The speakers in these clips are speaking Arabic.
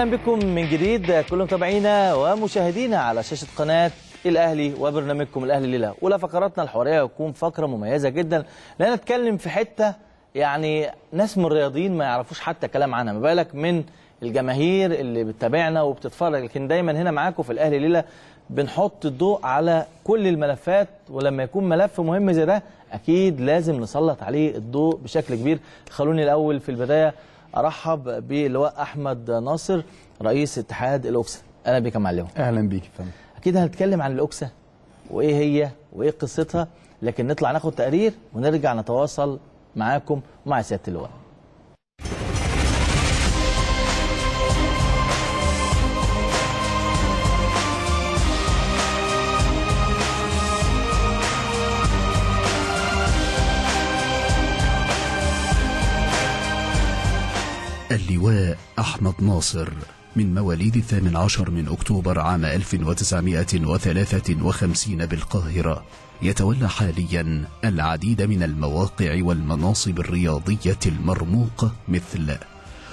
أهلا بكم من جديد. كل متابعينا ومشاهدينا على شاشة قناة الأهلي وبرنامجكم الأهلي ليله أولى فقراتنا الحوارية هتكون فقرة مميزة جدا. لأن نتكلم في حتة يعني ناس من الرياضيين ما يعرفوش حتى كلام عنها. ما بالك من الجماهير اللي بتتابعنا وبتتفرج. لكن دايما هنا معاكم في الأهلي ليله بنحط الضوء على كل الملفات. ولما يكون ملف مهم زي ده أكيد لازم نسلط عليه الضوء بشكل كبير. خلوني الأول في البداية أرحب باللواء أحمد ناصر رئيس اتحاد الاوكسا أهلا بك يا معلم. أهلا بيك. يا فندم أكيد هنتكلم عن الاوكسا وإيه هي وإيه قصتها لكن نطلع ناخد تقرير ونرجع نتواصل معاكم ومع سيادة اللواء. اللواء أحمد ناصر من مواليد الثامن عشر من أكتوبر عام 1953 بالقاهرة. يتولى حاليا العديد من المواقع والمناصب الرياضية المرموقة مثل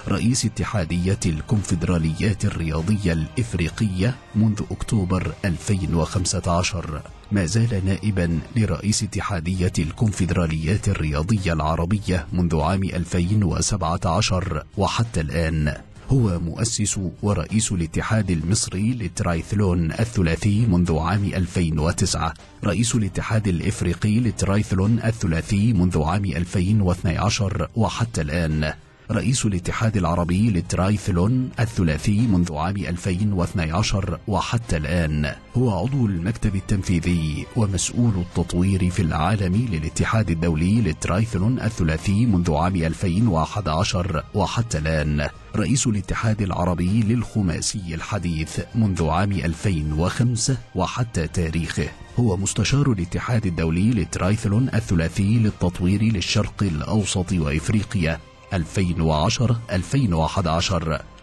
رئيس اتحادية الكونفدراليات الرياضية الإفريقية منذ أكتوبر 2015 ما زال نائبا لرئيس اتحادية الكونفدراليات الرياضية العربية منذ عام 2017 وحتى الآن. هو مؤسس ورئيس الاتحاد المصري للترايثلون الثلاثي منذ عام 2009 رئيس الاتحاد الإفريقي للترايثلون الثلاثي منذ عام 2012 وحتى الآن. رئيس الاتحاد العربي للترايثلون الثلاثي منذ عام 2012 وحتى الآن هو عضو المكتب التنفيذي ومسؤول التطوير في العالم للاتحاد الدولي للترايثلون الثلاثي منذ عام 2011 وحتى الآن. رئيس الاتحاد العربي للخماسي الحديث منذ عام 2005 وحتى تاريخه. هو مستشار الاتحاد الدولي للترايثلون الثلاثي للتطوير للشرق الأوسط وإفريقيا. 2010-2011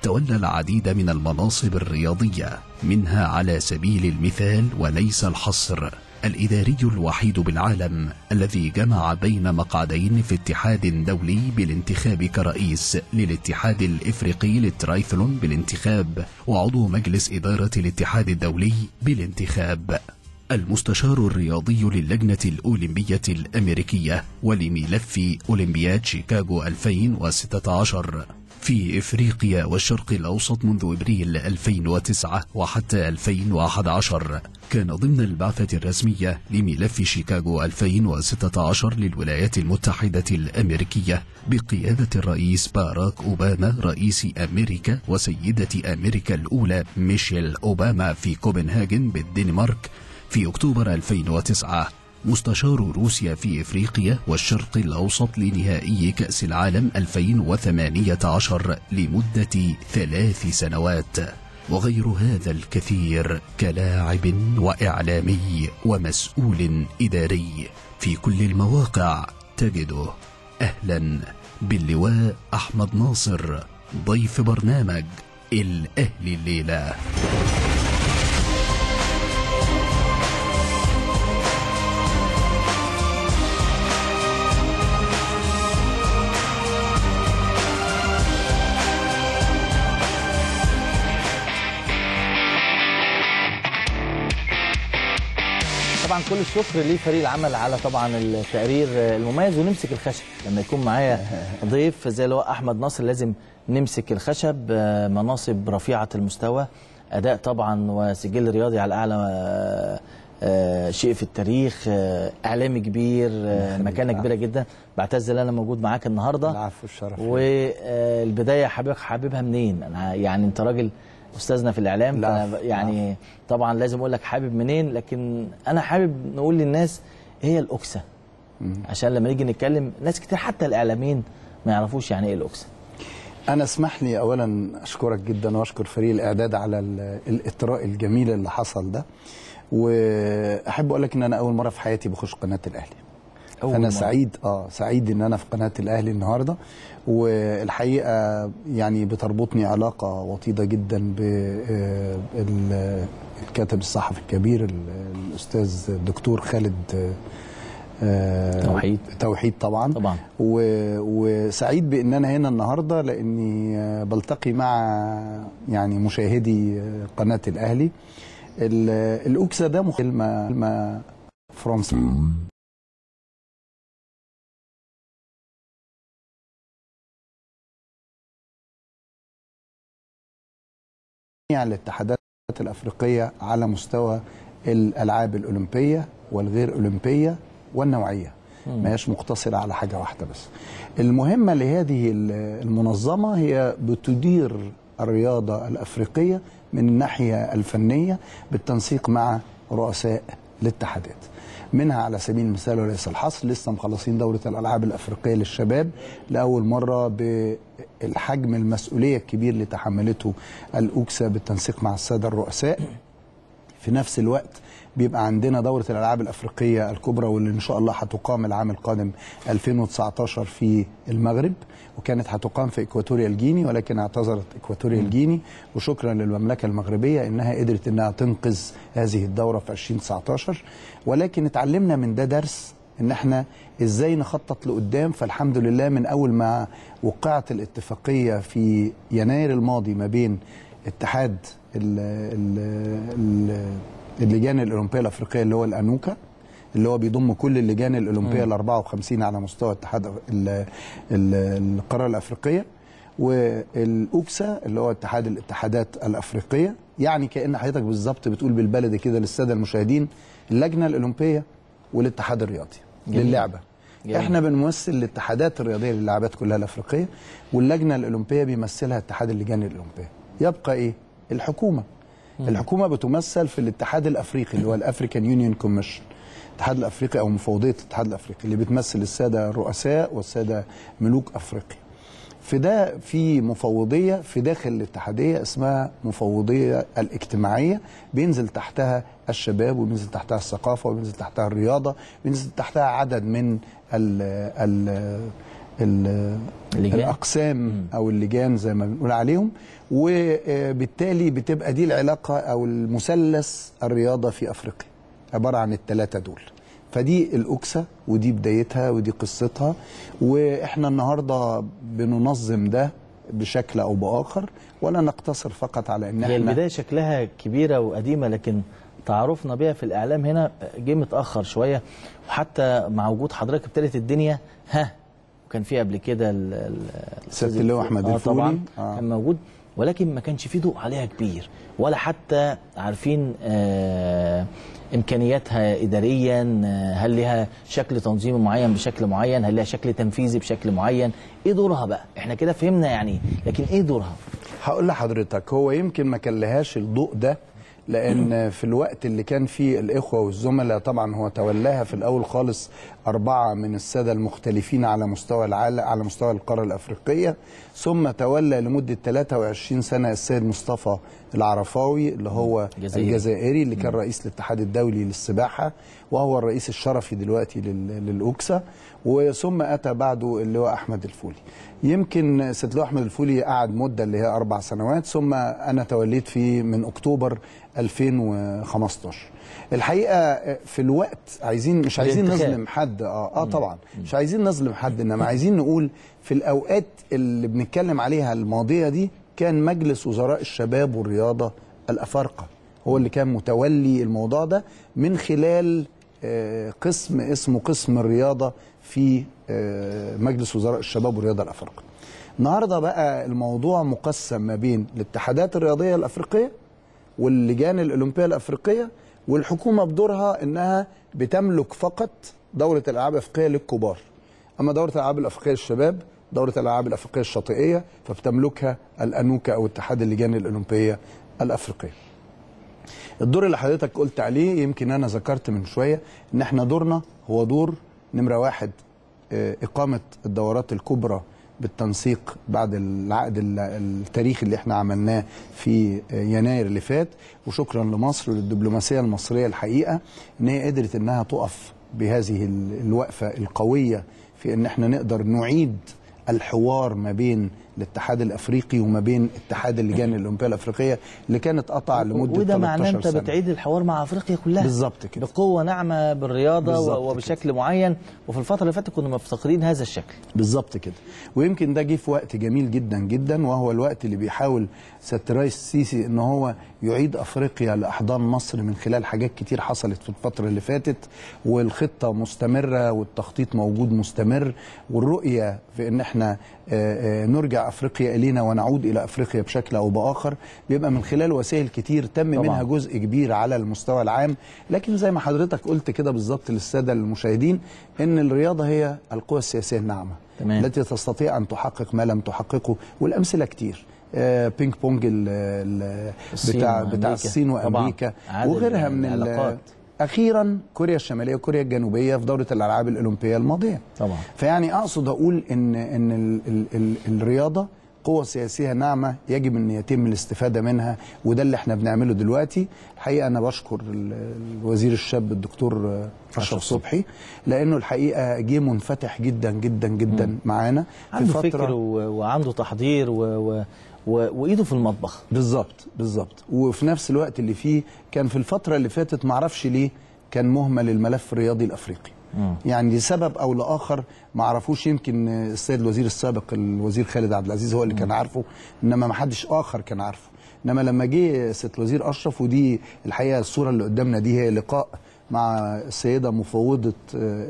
تولى العديد من المناصب الرياضية منها على سبيل المثال وليس الحصر. الإداري الوحيد بالعالم الذي جمع بين مقعدين في اتحاد دولي بالانتخاب كرئيس للاتحاد الإفريقي للترايثلون بالانتخاب وعضو مجلس إدارة الاتحاد الدولي بالانتخاب. المستشار الرياضي للجنة الأولمبية الأمريكية ولملف أولمبياد شيكاغو 2016 في إفريقيا والشرق الأوسط منذ إبريل 2009 وحتى 2011 كان ضمن البعثة الرسمية لملف شيكاغو 2016 للولايات المتحدة الأمريكية بقيادة الرئيس باراك أوباما رئيس أمريكا وسيدة أمريكا الأولى ميشيل أوباما في كوبنهاجن بالدنمارك. في أكتوبر 2009 مستشار روسيا في إفريقيا والشرق الأوسط لنهائي كأس العالم 2018 لمدة ثلاث سنوات. وغير هذا الكثير كلاعب وإعلامي ومسؤول إداري. في كل المواقع تجده. أهلا. باللواء أحمد ناصر. ضيف برنامج الأهلي الليلة. طبعا كل الشكر لفريق العمل على طبعا التقرير المميز ونمسك الخشب. لما يكون معايا ضيف زي اللي هو أحمد ناصر لازم نمسك الخشب مناصب رفيعة المستوى أداء طبعا وسجل رياضي على أعلى شيء في التاريخ إعلامي كبير مكانة كبيرة جدا. بعتز ان أنا موجود معاك النهارده. العفو الشرف. والبداية حاببك حاببها منين؟ أنا يعني أنت راجل أستاذنا في الإعلام لا. يعني لا. طبعا لازم أقول لك حابب منين لكن أنا حابب نقول للناس هي الاوكسا عشان لما نيجي نتكلم ناس كتير حتى الإعلاميين ما يعرفوش يعني إيه الاوكسا أنا اسمح لي اولا أشكرك جدا وأشكر فريق الإعداد على الإطراء الجميل اللي حصل ده. وأحب أقول لك إن أنا أول مرة في حياتي بخش قناة الأهلي. فانا مرة. سعيد آه سعيد إن أنا في قناة الأهلي النهارده. والحقيقة يعني بتربطني علاقة وطيدة جدا بالكاتب الصحفي الكبير الأستاذ الدكتور خالد آه، توحيد. توحيد طبعا طبعا. وسعيد بإن أنا هنا النهارده لأني آه، بلتقي مع يعني مشاهدي آه، قناة الأهلي ال- الأوكسا ده مخ- كلمه جميع الاتحادات الأفريقية على مستوى الألعاب الأولمبية والغير أولمبية والنوعية. ما هيش مقتصرة على حاجة واحدة بس. المهمة لهذه ال- المنظمة هي بتدير الرياضة الأفريقية من الناحية الفنية بالتنسيق مع رؤساء الاتحادات منها على سبيل المثال وليس الحصر لسه مخلصين دورة الألعاب الأفريقية للشباب لأول مرة بالحجم المسؤولية الكبير اللي تحملته الأوكسا بالتنسيق مع السادة الرؤساء. في نفس الوقت بيبقى عندنا دورة الألعاب الأفريقية الكبرى واللي إن شاء الله هتقام العام القادم 2019 في المغرب وكانت هتقام في إكواتوريال جيني ولكن اعتذرت إكواتوريال جيني وشكرا للمملكة المغربية إنها قدرت إنها تنقذ هذه الدورة في 2019 ولكن اتعلمنا من ده درس إن إحنا إزاي نخطط لقدام. فالحمد لله من أول ما وقعت الاتفاقية في يناير الماضي ما بين اتحاد ال ال ال اللجان الأولمبية الأفريقية اللي هو الأنوكا اللي هو بيضم كل اللجان الأولمبية ال 54 على مستوى اتحاد ال- ال- القارة الأفريقية والاوكسا اللي هو اتحاد الاتحادات الأفريقية. يعني كأن حضرتك بالظبط بتقول بالبلدي كده للسادة المشاهدين اللجنة الأولمبية والاتحاد الرياضي جميل. للعبة. جميل. إحنا بنمثل الاتحادات الرياضية للعبات كلها الأفريقية واللجنة الأولمبية بيمثلها اتحاد اللجان الأولمبية. يبقى إيه؟ الحكومة. الحكومة بتمثل في الاتحاد الأفريقي اللي هو ال African Union Commission الاتحاد الأفريقي أو مفوضية الاتحاد الأفريقي اللي بتمثل السادة الرؤساء والسادة ملوك أفريقيا. في ده في مفوضية في داخل الاتحادية اسمها مفوضية الاجتماعية بينزل تحتها الشباب وبينزل تحتها الثقافة وبينزل تحتها الرياضة بينزل تحتها عدد من ال ال ال اللجان. الأقسام أو اللجان زي ما بنقول عليهم. وبالتالي بتبقى دي العلاقة أو المثلث الرياضة في أفريقيا. عبارة عن الثلاثه دول. فدي الاوكسا ودي بدايتها ودي قصتها. وإحنا النهارده بننظم ده بشكل أو بآخر ولا نقتصر فقط على إن إحنا البداية شكلها كبيرة وقديمة لكن تعرفنا بيها في الإعلام هنا جه متأخر شوية. وحتى مع وجود حضرتك ابتدت الدنيا ها وكان في قبل كده سيادة اللواء أحمد آه الفولي. طبعا آه. كان موجود. ولكن ما كانش في ضوء عليها كبير ولا حتى عارفين آه إمكانياتها اداريا آه، هل لها شكل تنظيمي معين بشكل معين هل لها شكل تنفيذي بشكل معين إيه دورها بقى؟ إحنا كده فهمنا يعني لكن إيه دورها؟ هقول لحضرتك هو يمكن ما كان لهاش الضوء ده لأن في الوقت اللي كان فيه الإخوة والزملاء طبعا هو تولاها في الأول خالص أربعة من السادة المختلفين على مستوى العالم على مستوى القارة الأفريقية. ثم تولى لمدة 23 سنة السيد مصطفى العرفاوي اللي هو جزائري. الجزائري اللي كان رئيس الاتحاد الدولي للسباحة وهو الرئيس الشرفي دلوقتي لل- للأوكسا. وثم أتى بعده اللي هو أحمد الفولي. يمكن سيد اللواء أحمد الفولي قعد مدة اللي هي أربع سنوات ثم أنا توليت فيه من أكتوبر 2015 الحقيقة في الوقت عايزين مش عايزين. نظلم حد. آه آه طبعا. مش عايزين نظلم حد إنما عايزين نقول في الأوقات اللي بنتكلم عليها الماضية دي كان مجلس وزراء الشباب والرياضة الأفارقة هو اللي كان متولي الموضوع ده من خلال آه، قسم اسمه قسم الرياضة في آه، مجلس وزراء الشباب والرياضة الأفارقة. النهارده بقى الموضوع مقسم ما بين الاتحادات الرياضية الأفريقية واللجان الأولمبية الأفريقية والحكومة بدورها إنها بتملك فقط دوره الألعاب الأفريقية للكبار. أما دوره الألعاب الأفريقية للشباب دوره الألعاب الأفريقية الشاطئيه فبتملكها الانوكا أو اتحاد اللجان الأولمبية الأفريقية. الدور اللي حضرتك قلت عليه يمكن أنا ذكرت من شوية إن إحنا دورنا هو دور نمرة واحد آه، إقامة الدورات الكبرى بالتنسيق بعد العقد ال- التاريخي اللي إحنا عملناه في يناير اللي فات. وشكرا لمصر وللدبلوماسية المصرية الحقيقة إن هي قدرت إنها تقف بهذه ال- الوقفة القوية في إن إحنا نقدر نعيد الحوار ما بين الاتحاد الأفريقي وما بين اتحاد اللجان الأولمبية الأفريقية اللي كانت قطع لمدة وده معناه 13 أنت. بتعيد الحوار مع أفريقيا كلها. بالظبط كده. بقوة ناعمة بالرياضة وبشكل معين. وفي الفترة اللي فاتت كنا مفتقدين هذا الشكل. بالظبط كده. ويمكن ده جه في وقت جميل جدا جدا وهو الوقت اللي بيحاول سياده الرئيس السيسي إن هو يعيد أفريقيا لأحضان مصر من خلال حاجات كتير حصلت في الفترة اللي فاتت. والخطة مستمرة والتخطيط موجود مستمر. والرؤية في إن إحنا آه، أفريقيا إلينا ونعود إلى أفريقيا بشكل أو بآخر بيبقى من خلال وسائل كتير تم طبعاً. منها جزء كبير على المستوى العام لكن زي ما حضرتك قلت كده بالظبط للسادة المشاهدين إن الرياضة هي القوى السياسية الناعمة تمام. التي تستطيع أن تحقق ما لم تحققه والأمثلة كتير آه، بينج بونج ال- ال- الصين بتاع. بتاع الصين. وأمريكا وغيرها من ال- العلاقات. أخيرا كوريا الشمالية وكوريا الجنوبية في دورة الألعاب الأولمبية الماضية. طبعا. فيعني أقصد أقول ان إن ال ال ال الرياضة قوة سياسية ناعمة يجب أن يتم الاستفادة منها وده اللي إحنا بنعمله دلوقتي. الحقيقة أنا بشكر ال- الوزير الشاب الدكتور أشرف صبحي لأنه الحقيقة جه منفتح جدا جدا جدا معانا في عنده فترة فكر. وعنده تحضير و... و... و... وإيده في المطبخ. بالظبط بالظبط وفي نفس الوقت اللي فيه كان في الفترة اللي فاتت معرفش ليه كان مهمل الملف الرياضي الأفريقي. مم. يعني لسبب أو لآخر ما عرفوش يمكن السيد الوزير السابق الوزير خالد عبد العزيز هو اللي كان عارفه إنما ما حدش آخر كان عارفه. إنما لما جه سيد الوزير أشرف ودي الحقيقة الصورة اللي قدامنا دي هي لقاء مع السيدة مفوضة آه،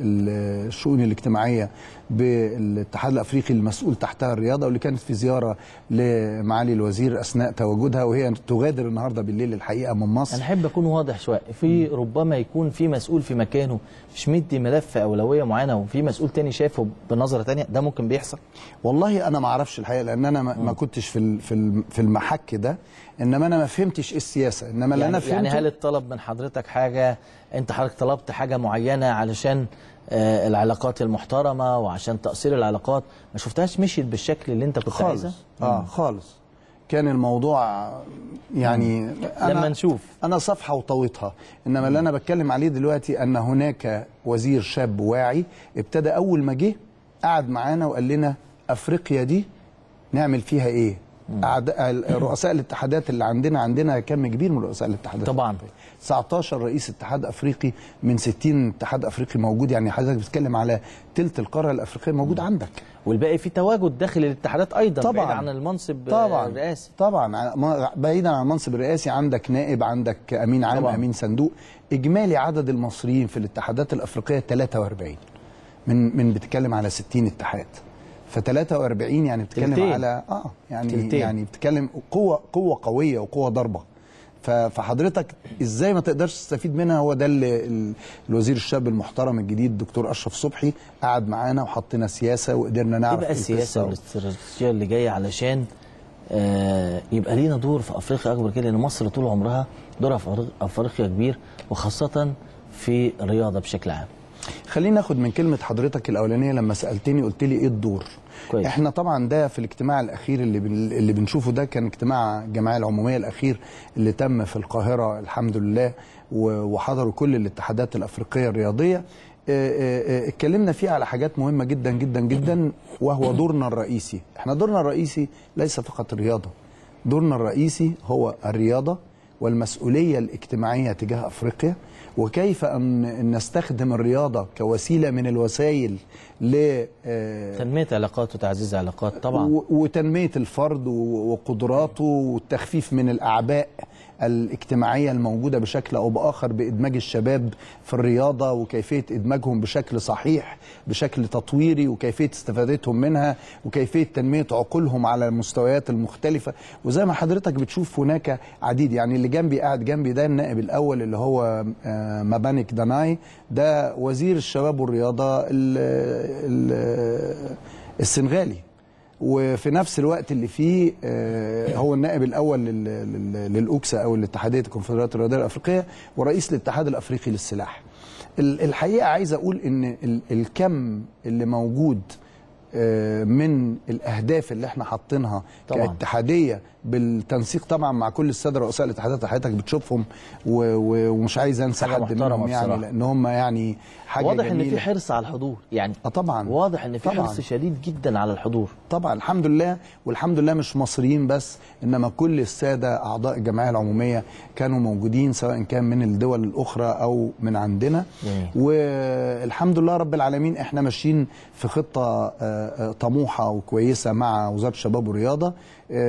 الشؤون الاجتماعية بالاتحاد الأفريقي المسؤول تحتها الرياضة واللي كانت في زيارة لمعالي الوزير أثناء تواجدها وهي تغادر النهارده بالليل الحقيقة من مصر. أنا أحب أكون واضح شوية. في ربما يكون في مسؤول في مكانه مش مدي ملف أولوية معينة وفي مسؤول تاني شايفه بنظرة تانية ده ممكن بيحصل؟ والله أنا ما أعرفش الحقيقة لأن أنا ما ما كنتش في في ال- في المحك ده إنما أنا ما فهمتش إيه السياسة إنما يعني, أنا يعني فهمته هل الطلب من حضرتك حاجة؟ أنت حضرتك طلبت حاجة معينة علشان العلاقات المحترمة وعشان تاصيل العلاقات. ما شفتهاش مشيت بالشكل اللي انت كنت عايزه؟ خالص آه خالص. كان الموضوع يعني لما نشوف. أنا صفحة وطويتها. إنما اللي أنا بتكلم عليه دلوقتي أن هناك وزير شاب واعي ابتدى أول ما جه قعد معانا وقال لنا أفريقيا دي نعمل فيها إيه؟ رؤساء الاتحادات اللي عندنا عندنا كم كبير من رؤساء الاتحادات؟ طبعاً. الأفريقية. 19 رئيس اتحاد أفريقي من 60 اتحاد أفريقي موجود يعني حضرتك بتتكلم على تلت القارة الأفريقية موجود عندك والباقي في تواجد داخل الاتحادات أيضا طبعاً. بعيد عن المنصب طبعا الرئاسي طبعا بعيدا عن المنصب الرئاسي عندك نائب عندك أمين عام طبعاً. أمين صندوق إجمالي عدد المصريين في الاتحادات الأفريقية 43 من من بتتكلم على 60 اتحاد ف 43 يعني بتتكلم. على آه يعني تلتين. يعني بتتكلم قوة قوة قوية وقوة ضربه ف- فحضرتك إزاي ما تقدرش تستفيد منها هو ده اللي ال- الوزير الشاب المحترم الجديد الدكتور أشرف صبحي قعد معانا وحطينا سياسة وقدرنا إيه نعرف بقى السياسة. والاستراتيجية اللي جاية علشان آه يبقى لينا دور في أفريقيا أكبر كده لأن مصر طول عمرها دورها في أفريقيا كبير وخاصة في الرياضة بشكل عام خلينا ناخد من كلمة حضرتك الأولانية لما سألتني قلت لي إيه الدور؟ كويس. إحنا طبعا ده في الاجتماع الأخير اللي بن اللي بنشوفه ده كان اجتماع الجمعية العمومية الأخير اللي تم في القاهرة الحمد لله وحضروا كل الاتحادات آه، آه، اتكلمنا فيه على حاجات مهمة جدا جدا جدا وهو دورنا الرئيسي. إحنا دورنا الرئيسي ليس فقط الرياضة. دورنا الرئيسي هو الرياضة والمسؤولية الاجتماعية تجاه أفريقيا. وكيف أن نستخدم الرياضة كوسيلة من الوسائل ل آه، تنمية علاقات وتعزيز علاقات طبعا. وتنمية الفرد وقدراته والتخفيف من الأعباء. الاجتماعية الموجودة بشكل أو بآخر بإدماج الشباب في الرياضة وكيفية إدماجهم بشكل صحيح بشكل تطويري وكيفية استفادتهم منها وكيفية تنمية عقولهم على المستويات المختلفة. وزي ما حضرتك بتشوف هناك عديد يعني اللي جنبي قاعد جنبي ده النائب الأول اللي هو آه، مبانك داناي. ده وزير الشباب ال- السنغالي. وفي نفس الوقت اللي فيه آه، هو النائب الأول لل- لل- للأوكسا أو الاتحادية الكونفدرالية الرياضية الأفريقية ورئيس الاتحاد الأفريقي للسلاح. ال- الحقيقة عايز أقول إن ال- الكم اللي موجود آه، من الأهداف اللي إحنا حاطينها. كاتحادية بالتنسيق طبعا مع كل السادة رؤساء الاتحادات اللي حضرتك بتشوفهم و- و- ومش عايز أنسى حد منهم يعني. لأن هم يعني حاجة واضح إن جميلة. في حرص على الحضور يعني آه طبعا واضح إن في طبعاً. حرص شديد جدا على الحضور طبعا الحمد لله والحمد لله مش مصريين بس إنما كل السادة أعضاء الجمعية العمومية كانوا موجودين سواء كان من الدول الأخرى أو من عندنا. والحمد لله رب العالمين إحنا ماشيين في خطة آه، آه، طموحة وكويسة مع وزارة الشباب والرياضة آه،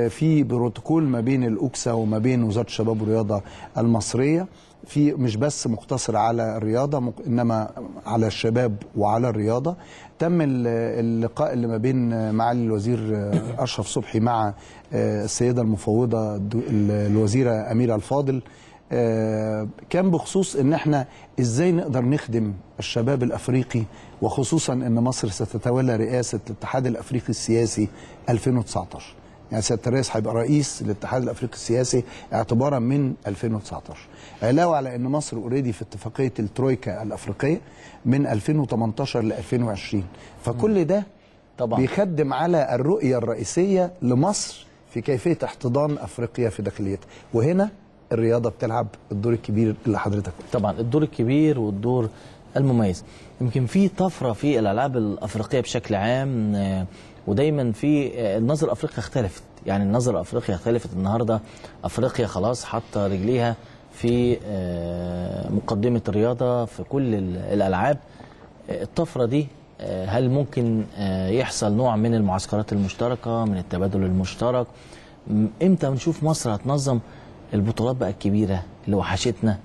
في بروتوكول ما بين الأوكسا وما بين وزارة الشباب والرياضة المصرية. في مش بس مقتصر على الرياضة إنما على الشباب وعلى الرياضة. تم ال- اللقاء اللي ما بين معالي الوزير آه، أشرف صبحي مع آه، السيدة المفوضة الوزيرة أميرة الفاضل. آه، كان بخصوص إن إحنا إزاي نقدر نخدم الشباب الأفريقي وخصوصا إن مصر ستتولى رئاسة الاتحاد الأفريقي السياسي 2019 يعني سياده الرئيس هيبقى رئيس الاتحاد الأفريقي السياسي اعتبارا من 2019 علاوة على إن مصر already في اتفاقية الترويكا الأفريقية من 2018 ل 2020 فكل ده طبعا. بيخدم على الرؤية الرئيسية لمصر في كيفية احتضان أفريقيا في داخليتها. وهنا الرياضة بتلعب الدور الكبير اللي حضرتك طبعا الدور الكبير والدور المميز. يمكن في طفرة في الألعاب الأفريقية بشكل عام آه، ودايما في آه، النظره الافريقيه اختلفت. يعني النظره الافريقيه اختلفت النهارده. أفريقيا خلاص حاطة رجليها في آه، مقدمة الرياضة في كل ال- الألعاب. آه، الطفرة دي آه، هل ممكن آه، يحصل نوع من المعسكرات المشتركة من التبادل المشترك؟ إمتى نشوف مصر هتنظم البطولات بقى الكبيرة اللي وحشتنا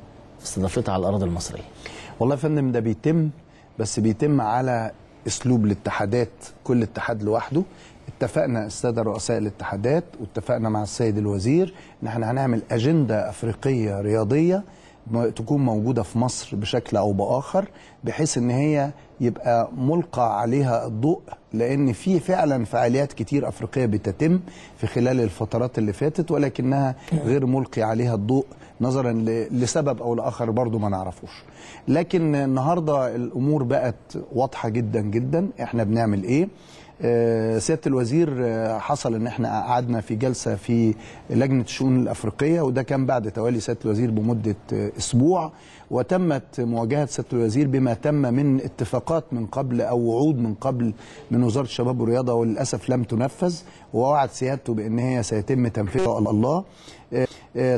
استضافتها على الأراضي المصرية؟ والله يا فندم ده بيتم بس بيتم على اسلوب الاتحادات كل اتحاد لوحده. اتفقنا السادة رؤساء الاتحادات واتفقنا مع السيد الوزير إن إحنا هنعمل أجندة أفريقية رياضية تكون موجودة في مصر بشكل أو بآخر بحيث إن هي يبقى ملقى عليها الضوء لأن في فعلا فعاليات كتير أفريقية بتتم في خلال الفترات اللي فاتت ولكنها غير ملقي عليها الضوء. نظرا لسبب أو لآخر برضو ما نعرفوش. لكن النهارده الأمور بقت واضحة جدا جدا. إحنا بنعمل إيه؟ آه، سيادة الوزير آه، حصل إن إحنا قعدنا في جلسة في لجنة الشؤون الأفريقية وده كان بعد تولي سيادة الوزير بمدة آه، أسبوع. وتمت مواجهة سيادة الوزير بما تم من اتفاقات من قبل أو وعود من قبل من وزارة الشباب والرياضة وللأسف لم تنفذ. ووعد سيادته بإن هي سيتم تنفيذها الله.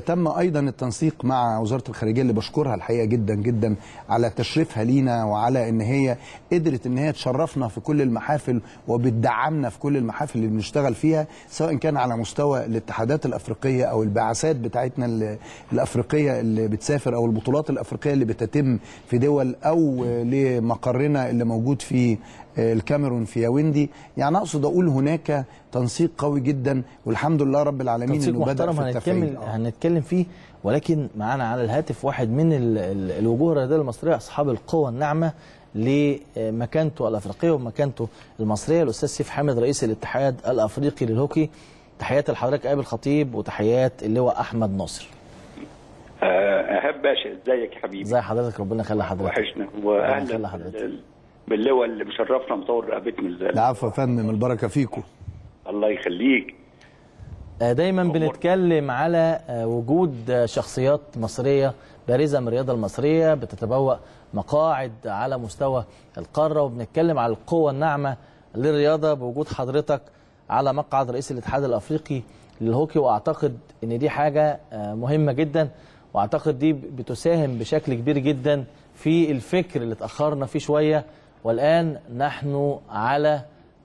تم أيضا التنسيق مع وزارة الخارجية اللي بشكرها الحقيقة جدا جدا على تشريفها لينا وعلى إن هي قدرت إن هي تشرفنا في كل المحافل وبتدعمنا في كل المحافل اللي بنشتغل فيها سواء كان على مستوى الاتحادات الأفريقية أو البعثات بتاعتنا ال- الأفريقية اللي بتسافر أو البطولات الأفريقية اللي بتتم في دول أو آه، لمقرنا اللي موجود في آه، الكاميرون في ياوندي يعني أقصد أقول هناك تنسيق قوي جدا والحمد لله رب العالمين تنسيق إنه بدأ محترم في التفعيل. هنتكلم هنتكلم فيه ولكن معانا على الهاتف واحد من ال- ال- الوجوه الرياضية المصرية أصحاب القوه الناعمة لمكانته الأفريقية ومكانته المصرية الأستاذ سيف حامد رئيس الاتحاد الأفريقي للهوكي. تحيات لحضرتك اياب الخطيب وتحيات اللواء أحمد ناصر. آه، ايهاب باشا إزيك يا حبيبي؟ ازي حضرتك؟ ربنا يخلي حضرتك. وحشنا. وأهلا باللواء اللي مشرفنا مطور رقبتنا إزاي العفو يا فندم البركة فيكم. الله يخليك. آه، دايما أمور. بنتكلم على آه، وجود آه، شخصيات مصرية بارزة من الرياضة المصرية بتتبوأ مقاعد على مستوى القارة وبنتكلم على القوة الناعمة للرياضة بوجود حضرتك على مقعد رئيس الاتحاد الأفريقي للهوكي. وأعتقد إن دي حاجة آه، مهمة جدا وأعتقد دي بتساهم بشكل كبير جدا في الفكر اللي اتأخرنا فيه شوية. والآن نحن على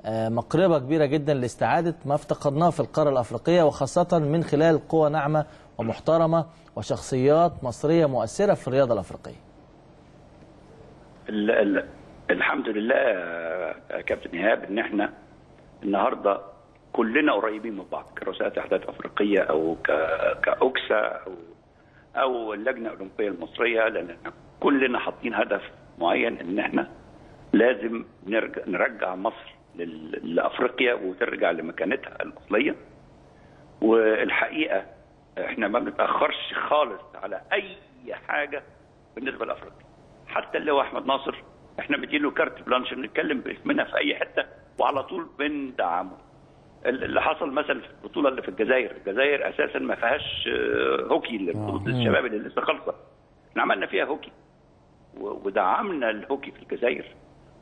آه، مقربة كبيرة جدا لاستعادة ما افتقدناه في القارة الأفريقية وخاصة من خلال قوى ناعمة ومحترمة وشخصيات مصرية مؤثرة في الرياضة الأفريقية. ال ال الحمد لله يا كابتن إيهاب إن إحنا النهارده كلنا قريبين من بعض كرؤساء اتحادات افريقيه أو كاوكسا أو أو اللجنة الأولمبية المصرية لأن كلنا حاطين هدف معين إن إحنا لازم نرجع نرجع مصر لأفريقيا وترجع لمكانتها الأصلية. والحقيقة إحنا ما بنتأخرش خالص على أي حاجة بالنسبة لأفريقيا. حتى اللي هو أحمد ناصر إحنا مديله كارت بلانش نتكلم باسمنا في أي حتة وعلى طول بندعمه. اللي حصل مثلا في البطولة اللي في الجزائر الجزائر أساسا ما فيهاش آه، هوكي بطوله الشباب اللي لسه خالصة. إحنا عملنا فيها هوكي ودعمنا الهوكي في الجزائر.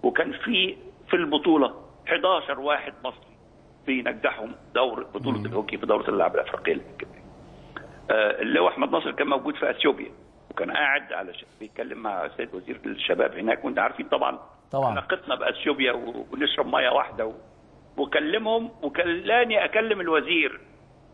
وكان في في البطولة 11 واحد مصري بينجحهم دور بطولة الهوكي في دورة الالعاب الافريقيه اللي. آه، اللواء أحمد ناصر كان موجود في أثيوبيا وكان قاعد على. بيتكلم مع السيد وزير الشباب هناك وأنت عارفين طبعا طبعا. علاقتنا بأثيوبيا. ونشرب مية واحدة و... وكلمهم وكلاني أكلم الوزير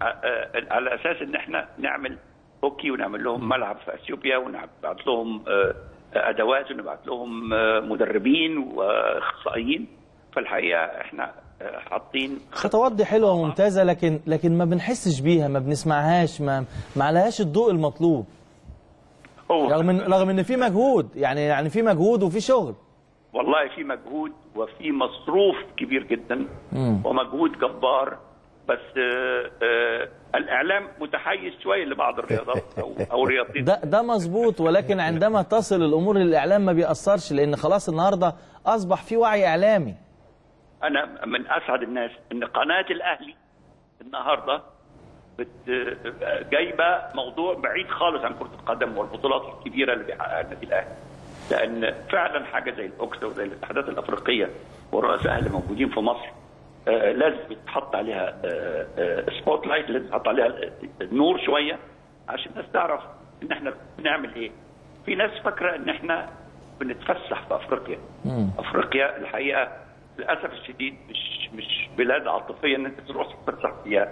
ع- آه، على أساس إن إحنا نعمل هوكي ونعمل لهم ملعب في أثيوبيا ونبعت لهم آه، أدوات ونبعت لهم آه، مدربين وأخصائيين. فالحقيقة إحنا آه، حاطين الخطوات دي حلوة وممتازة لكن لكن ما بنحسش بيها ما بنسمعهاش ما ما عليهاش الضوء المطلوب. رغم إن رغم إن في مجهود يعني يعني في مجهود وفي شغل. والله في مجهود وفي مصروف كبير جدا مم. ومجهود جبار. بس آه، آه، الإعلام متحيز شوية لبعض الرياضات أو أو رياضتين ده ده مظبوط ولكن عندما تصل الأمور للإعلام ما بيأثرش لأن خلاص النهارده أصبح في وعي إعلامي. أنا من أسعد الناس إن قناة الأهلي النهارده بت جايبة موضوع بعيد خالص عن كرة القدم والبطولات الكبيرة اللي بيحققها النادي الاهلي لأن فعلا حاجة زي الاوكسا وزي الاتحادات الأفريقية والرؤساء اللي موجودين في مصر لازم يتحط عليها spotlight لازم يتحط عليها النور شوية عشان الناس تعرف إن إحنا بنعمل إيه. في ناس فاكرة إن إحنا بنتفسح في أفريقيا. أفريقيا الحقيقة للأسف الشديد مش مش بلاد عاطفية إن أنت تروح تتفسح فيها.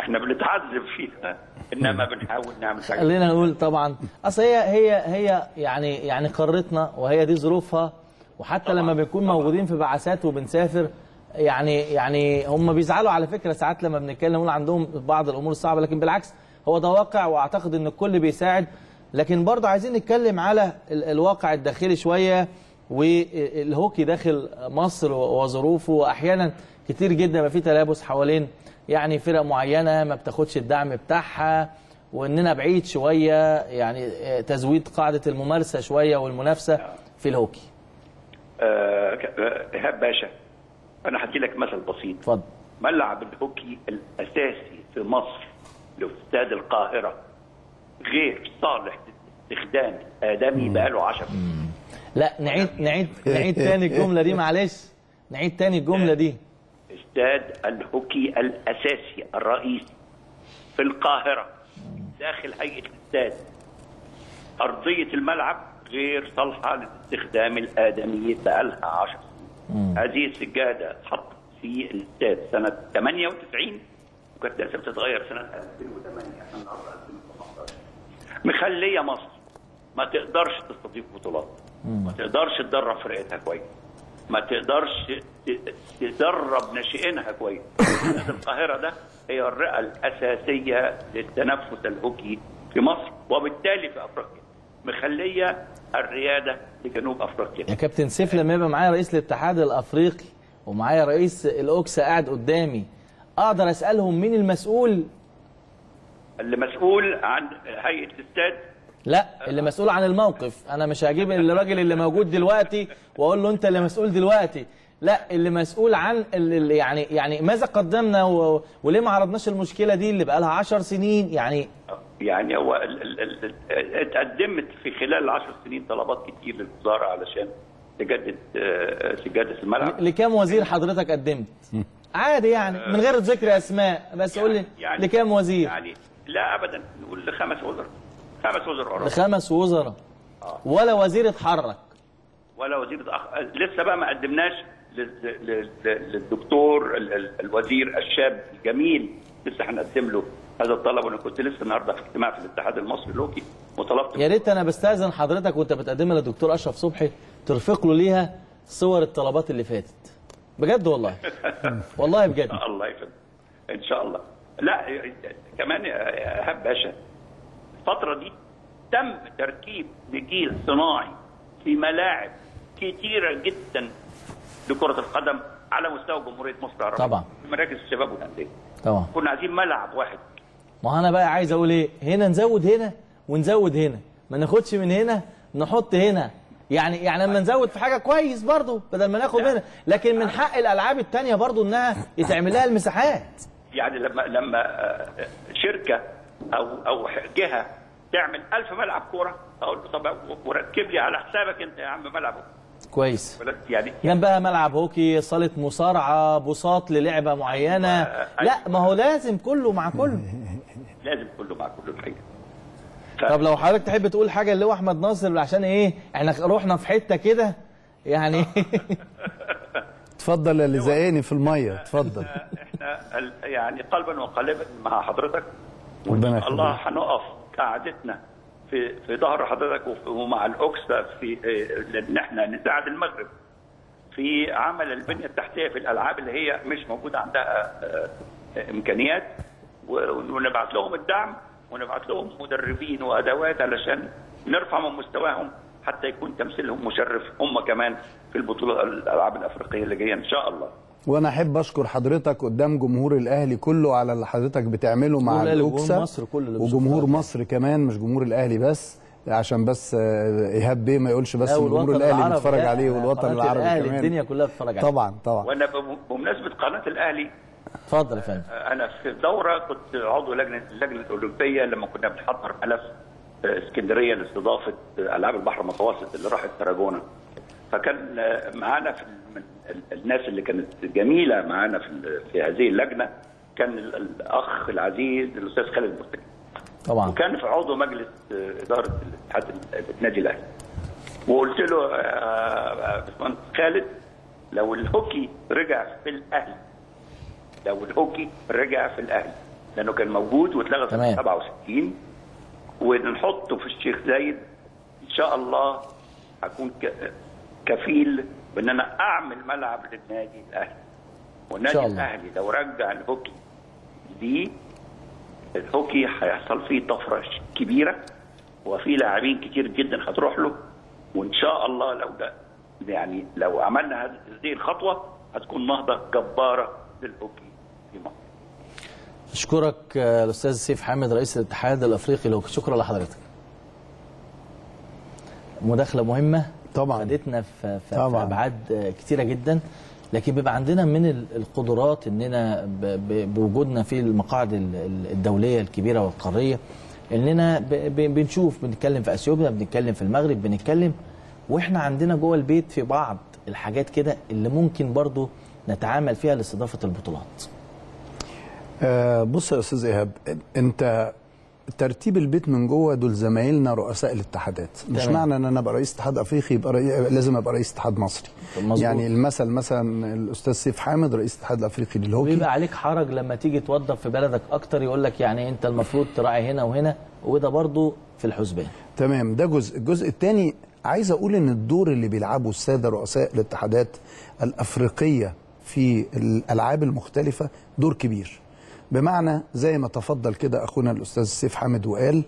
إحنا بنتعذب فيها إنما بنحاول نعمل حاجة. خلينا نقول طبعا. أصل هي هي هي يعني يعني قارتنا وهي دي ظروفها. وحتى طبعاً. لما بنكون طبعاً. موجودين في بعثات وبنسافر يعني يعني هم بيزعلوا على فكرة ساعات لما بنتكلم نقول عندهم بعض الأمور الصعبة لكن بالعكس هو ده واقع وأعتقد إن الكل بيساعد. لكن برضه عايزين نتكلم على ال- الواقع الداخلي شوية والهوكي داخل مصر وظروفه. وأحيانا كتير جدا ما في تلابس حوالين يعني فرق معينة ما بتاخدش الدعم بتاعها وإننا بعيد شوية يعني تزويد قاعدة الممارسة شوية والمنافسة في الهوكي. آه، آه، إيهاب باشا. أنا هدي لك مثل بسيط. اتفضل ملعب الهوكي الأساسي في مصر اللي في استاد القاهرة غير صالح للاستخدام الادمي بقاله 10 سنين. لا نعيد نعيد نعيد تاني الجملة دي معلش. نعيد تاني الجملة دي. استاد الهوكي الأساسي الرئيسي في القاهرة داخل هيئة الاستاد أرضية الملعب غير صالحة للاستخدام الآدمي بقالها 10 سنين. هذه السجاده اتحطت في الاستاد سنة 98 وكانت لسه بتتغير سنة 2008 إحنا النهارده 2015 مخلية مصر ما تقدرش تستضيف بطولات. ما تقدرش تدرب فرقتها كويس. ما تقدرش تدرب ناشئينها كويس. نادي القاهرة ده هي الرئه الأساسية للتنفس الهوكي في مصر وبالتالي في أفريقيا. مخلية الريادة لجنوب أفريقيا. يا كابتن سيف لما يبقى معايا رئيس الاتحاد الأفريقي ومعايا رئيس الأوكسا قاعد قدامي. أقدر أسألهم مين المسؤول؟ اللي مسؤول عن هيئة الاستاد لا اللي مسؤول عن الموقف. أنا مش هجيب الراجل اللي موجود دلوقتي وأقول له أنت اللي مسؤول دلوقتي. لا اللي مسؤول عن اللي يعني يعني ماذا قدمنا. وليه ما عرضناش المشكلة دي اللي بقى لها 10 سنين؟ يعني يعني هو ال- ال- ال- ال- اتقدمت في خلال العشر سنين طلبات كتير للوزارة علشان تجدد آه، سجاده الملعب. لكام وزير حضرتك قدمت؟ عادي يعني من غير ذكر أسماء بس قول لي لكام وزير؟ يعني لا ابدا نقول لخمس وزراء. خمس وزراء. لخمس وزراء. ولا وزير اتحرك. ولا وزير أخ... لسه بقى ما قدمناش لل- لل- للدكتور ال- ال- الوزير الشاب الجميل لسه هنقدم له. هذا الطلب وأنا كنت لسه النهارده في اجتماع في الاتحاد المصري الهوكي وطلبت يا ريت أنا بستاذن حضرتك وانت بتقدمها للدكتور اشرف صبحي ترفق له ليها صور الطلبات اللي فاتت. بجد والله. والله بجد. الله يفضل إن شاء الله. لا كمان يا ايهاب باشا الفترة دي تم تركيب نجيل صناعي في ملاعب كتيرة جدا لكرة القدم على مستوى جمهورية مصر العربية. طبعا. مراكز الشباب والأندية. طبعا. كنا عايزين ملعب واحد. ما هو أنا بقى عايز أقول إيه؟ هنا نزود هنا ونزود هنا. ما ناخدش من هنا نحط هنا. يعني يعني لما نزود في حاجة كويس برضو بدل ما ناخد منها. لكن من حق الألعاب التانية برضو إنها يتعمل لها المساحات. يعني لما لما آه، شركة أو أو جهة تعمل ألف ملعب كورة أقول له طب وركب لي على حسابك أنت يا عم ملعب. كويس. يعني جنبها ملعب هوكي صالة مصارعة بساط للعبة معينة. لا ما هو لازم كله مع كله. لازم كله مع كله الحقيقة. طب لو حضرتك تحب تقول حاجة اللي هو أحمد ناصر عشان إيه؟ إحنا رحنا في حتة كده يعني اتفضل يا اللي زقاني في المية اتفضل إحنا يعني قلبا وقالبا مع حضرتك. ربنا. الله هنقف قعدتنا في في ظهر حضرتك ومع الاوكسا في آه، ان إحنا نساعد المغرب. في عمل البنية التحتية في الألعاب اللي هي مش موجودة عندها آه، إمكانيات. ونبعت لهم الدعم ونبعت لهم مدربين وأدوات علشان نرفع من مستواهم حتى يكون تمثيلهم مشرف هم كمان في البطولة الألعاب الأفريقية اللي جاية إن شاء الله وأنا أحب أشكر حضرتك قدام جمهور الأهلي كله على اللي حضرتك بتعمله مع الاوكسا مصر كله وجمهور. مصر كمان مش جمهور الأهلي بس عشان بس آه، إيهاب بيه ما يقولش بس لا، إن والوطن جمهور الاهلي بيتفرج لا، عليه والوطن العربي كمان الدنيا كلها بتتفرج عليه. طبعا طبعا وأنا بم- بمناسبة قناة الأهلي اتفضل يا فندم. أنا في دورة كنت عضو لجنه اللجنه الاولمبيه لما كنا بنحضر ملف آه، اسكندرية لاستضافة آه، ألعاب البحر المتوسط اللي راحت تراجونا فكان آه، معانا في الناس اللي كانت جميلة معانا في في هذه اللجنة كان ال- الأخ العزيز الأستاذ خالد مرتجي طبعا. وكان في عضو مجلس آه، إدارة الاتحاد ال- النادي الأهلي. وقلت له آه، آه، باشمهندس خالد لو الهوكي رجع في الأهلي لو الهوكي رجع في الأهلي لأنه كان موجود واتلغى. في 67 ونحطه في الشيخ زايد إن شاء الله هكون كفيل بأن أنا أعمل ملعب للنادي الأهلي والنادي. الأهلي لو رجع الهوكي دي الهوكي هيحصل فيه طفرة كبيرة وفي لاعبين كتير جدا هتروح له وإن شاء الله لو ده يعني لو عملنا هذه الخطوة هتكون نهضه جبارة للهوكي في مصر أشكرك آه، الأستاذ سيف حامد رئيس الاتحاد الأفريقي. لو شكرا لحضرتك. مداخلة مهمة. طبعا. فادتنا في, في. أبعاد آه، كتيرة جدا. لكن بيبقى عندنا من ال- القدرات إننا بوجودنا في المقاعد ال- ال- الدولية الكبيرة والقارية إننا بنشوف بنتكلم في أثيوبيا بنتكلم في المغرب بنتكلم وإحنا عندنا جوه البيت في بعض الحاجات كده اللي ممكن برضو نتعامل فيها لاستضافة البطولات. آه بص يا أستاذ إيهاب أنت ترتيب البيت من جوه دول زمايلنا رؤساء الاتحادات. مش تمام. معنى إن أنا أبقى رئيس اتحاد أفريقي يبقى رئي... لازم أبقى رئيس اتحاد مصري. مظبوط. يعني المثل مثلا الأستاذ سيف حامد رئيس الاتحاد الافريقي للهوكي بيبقى عليك حرج لما تيجي توظف في بلدك أكتر يقول لك يعني أنت المفروض تراعي هنا وهنا وده برضو في الحسبان. تمام. ده جزء. الجزء الثاني عايز أقول إن الدور اللي بيلعبه السادة رؤساء الاتحادات الأفريقية في الألعاب المختلفة دور كبير. بمعنى زي ما تفضل كده أخونا الأستاذ سيف حامد وقال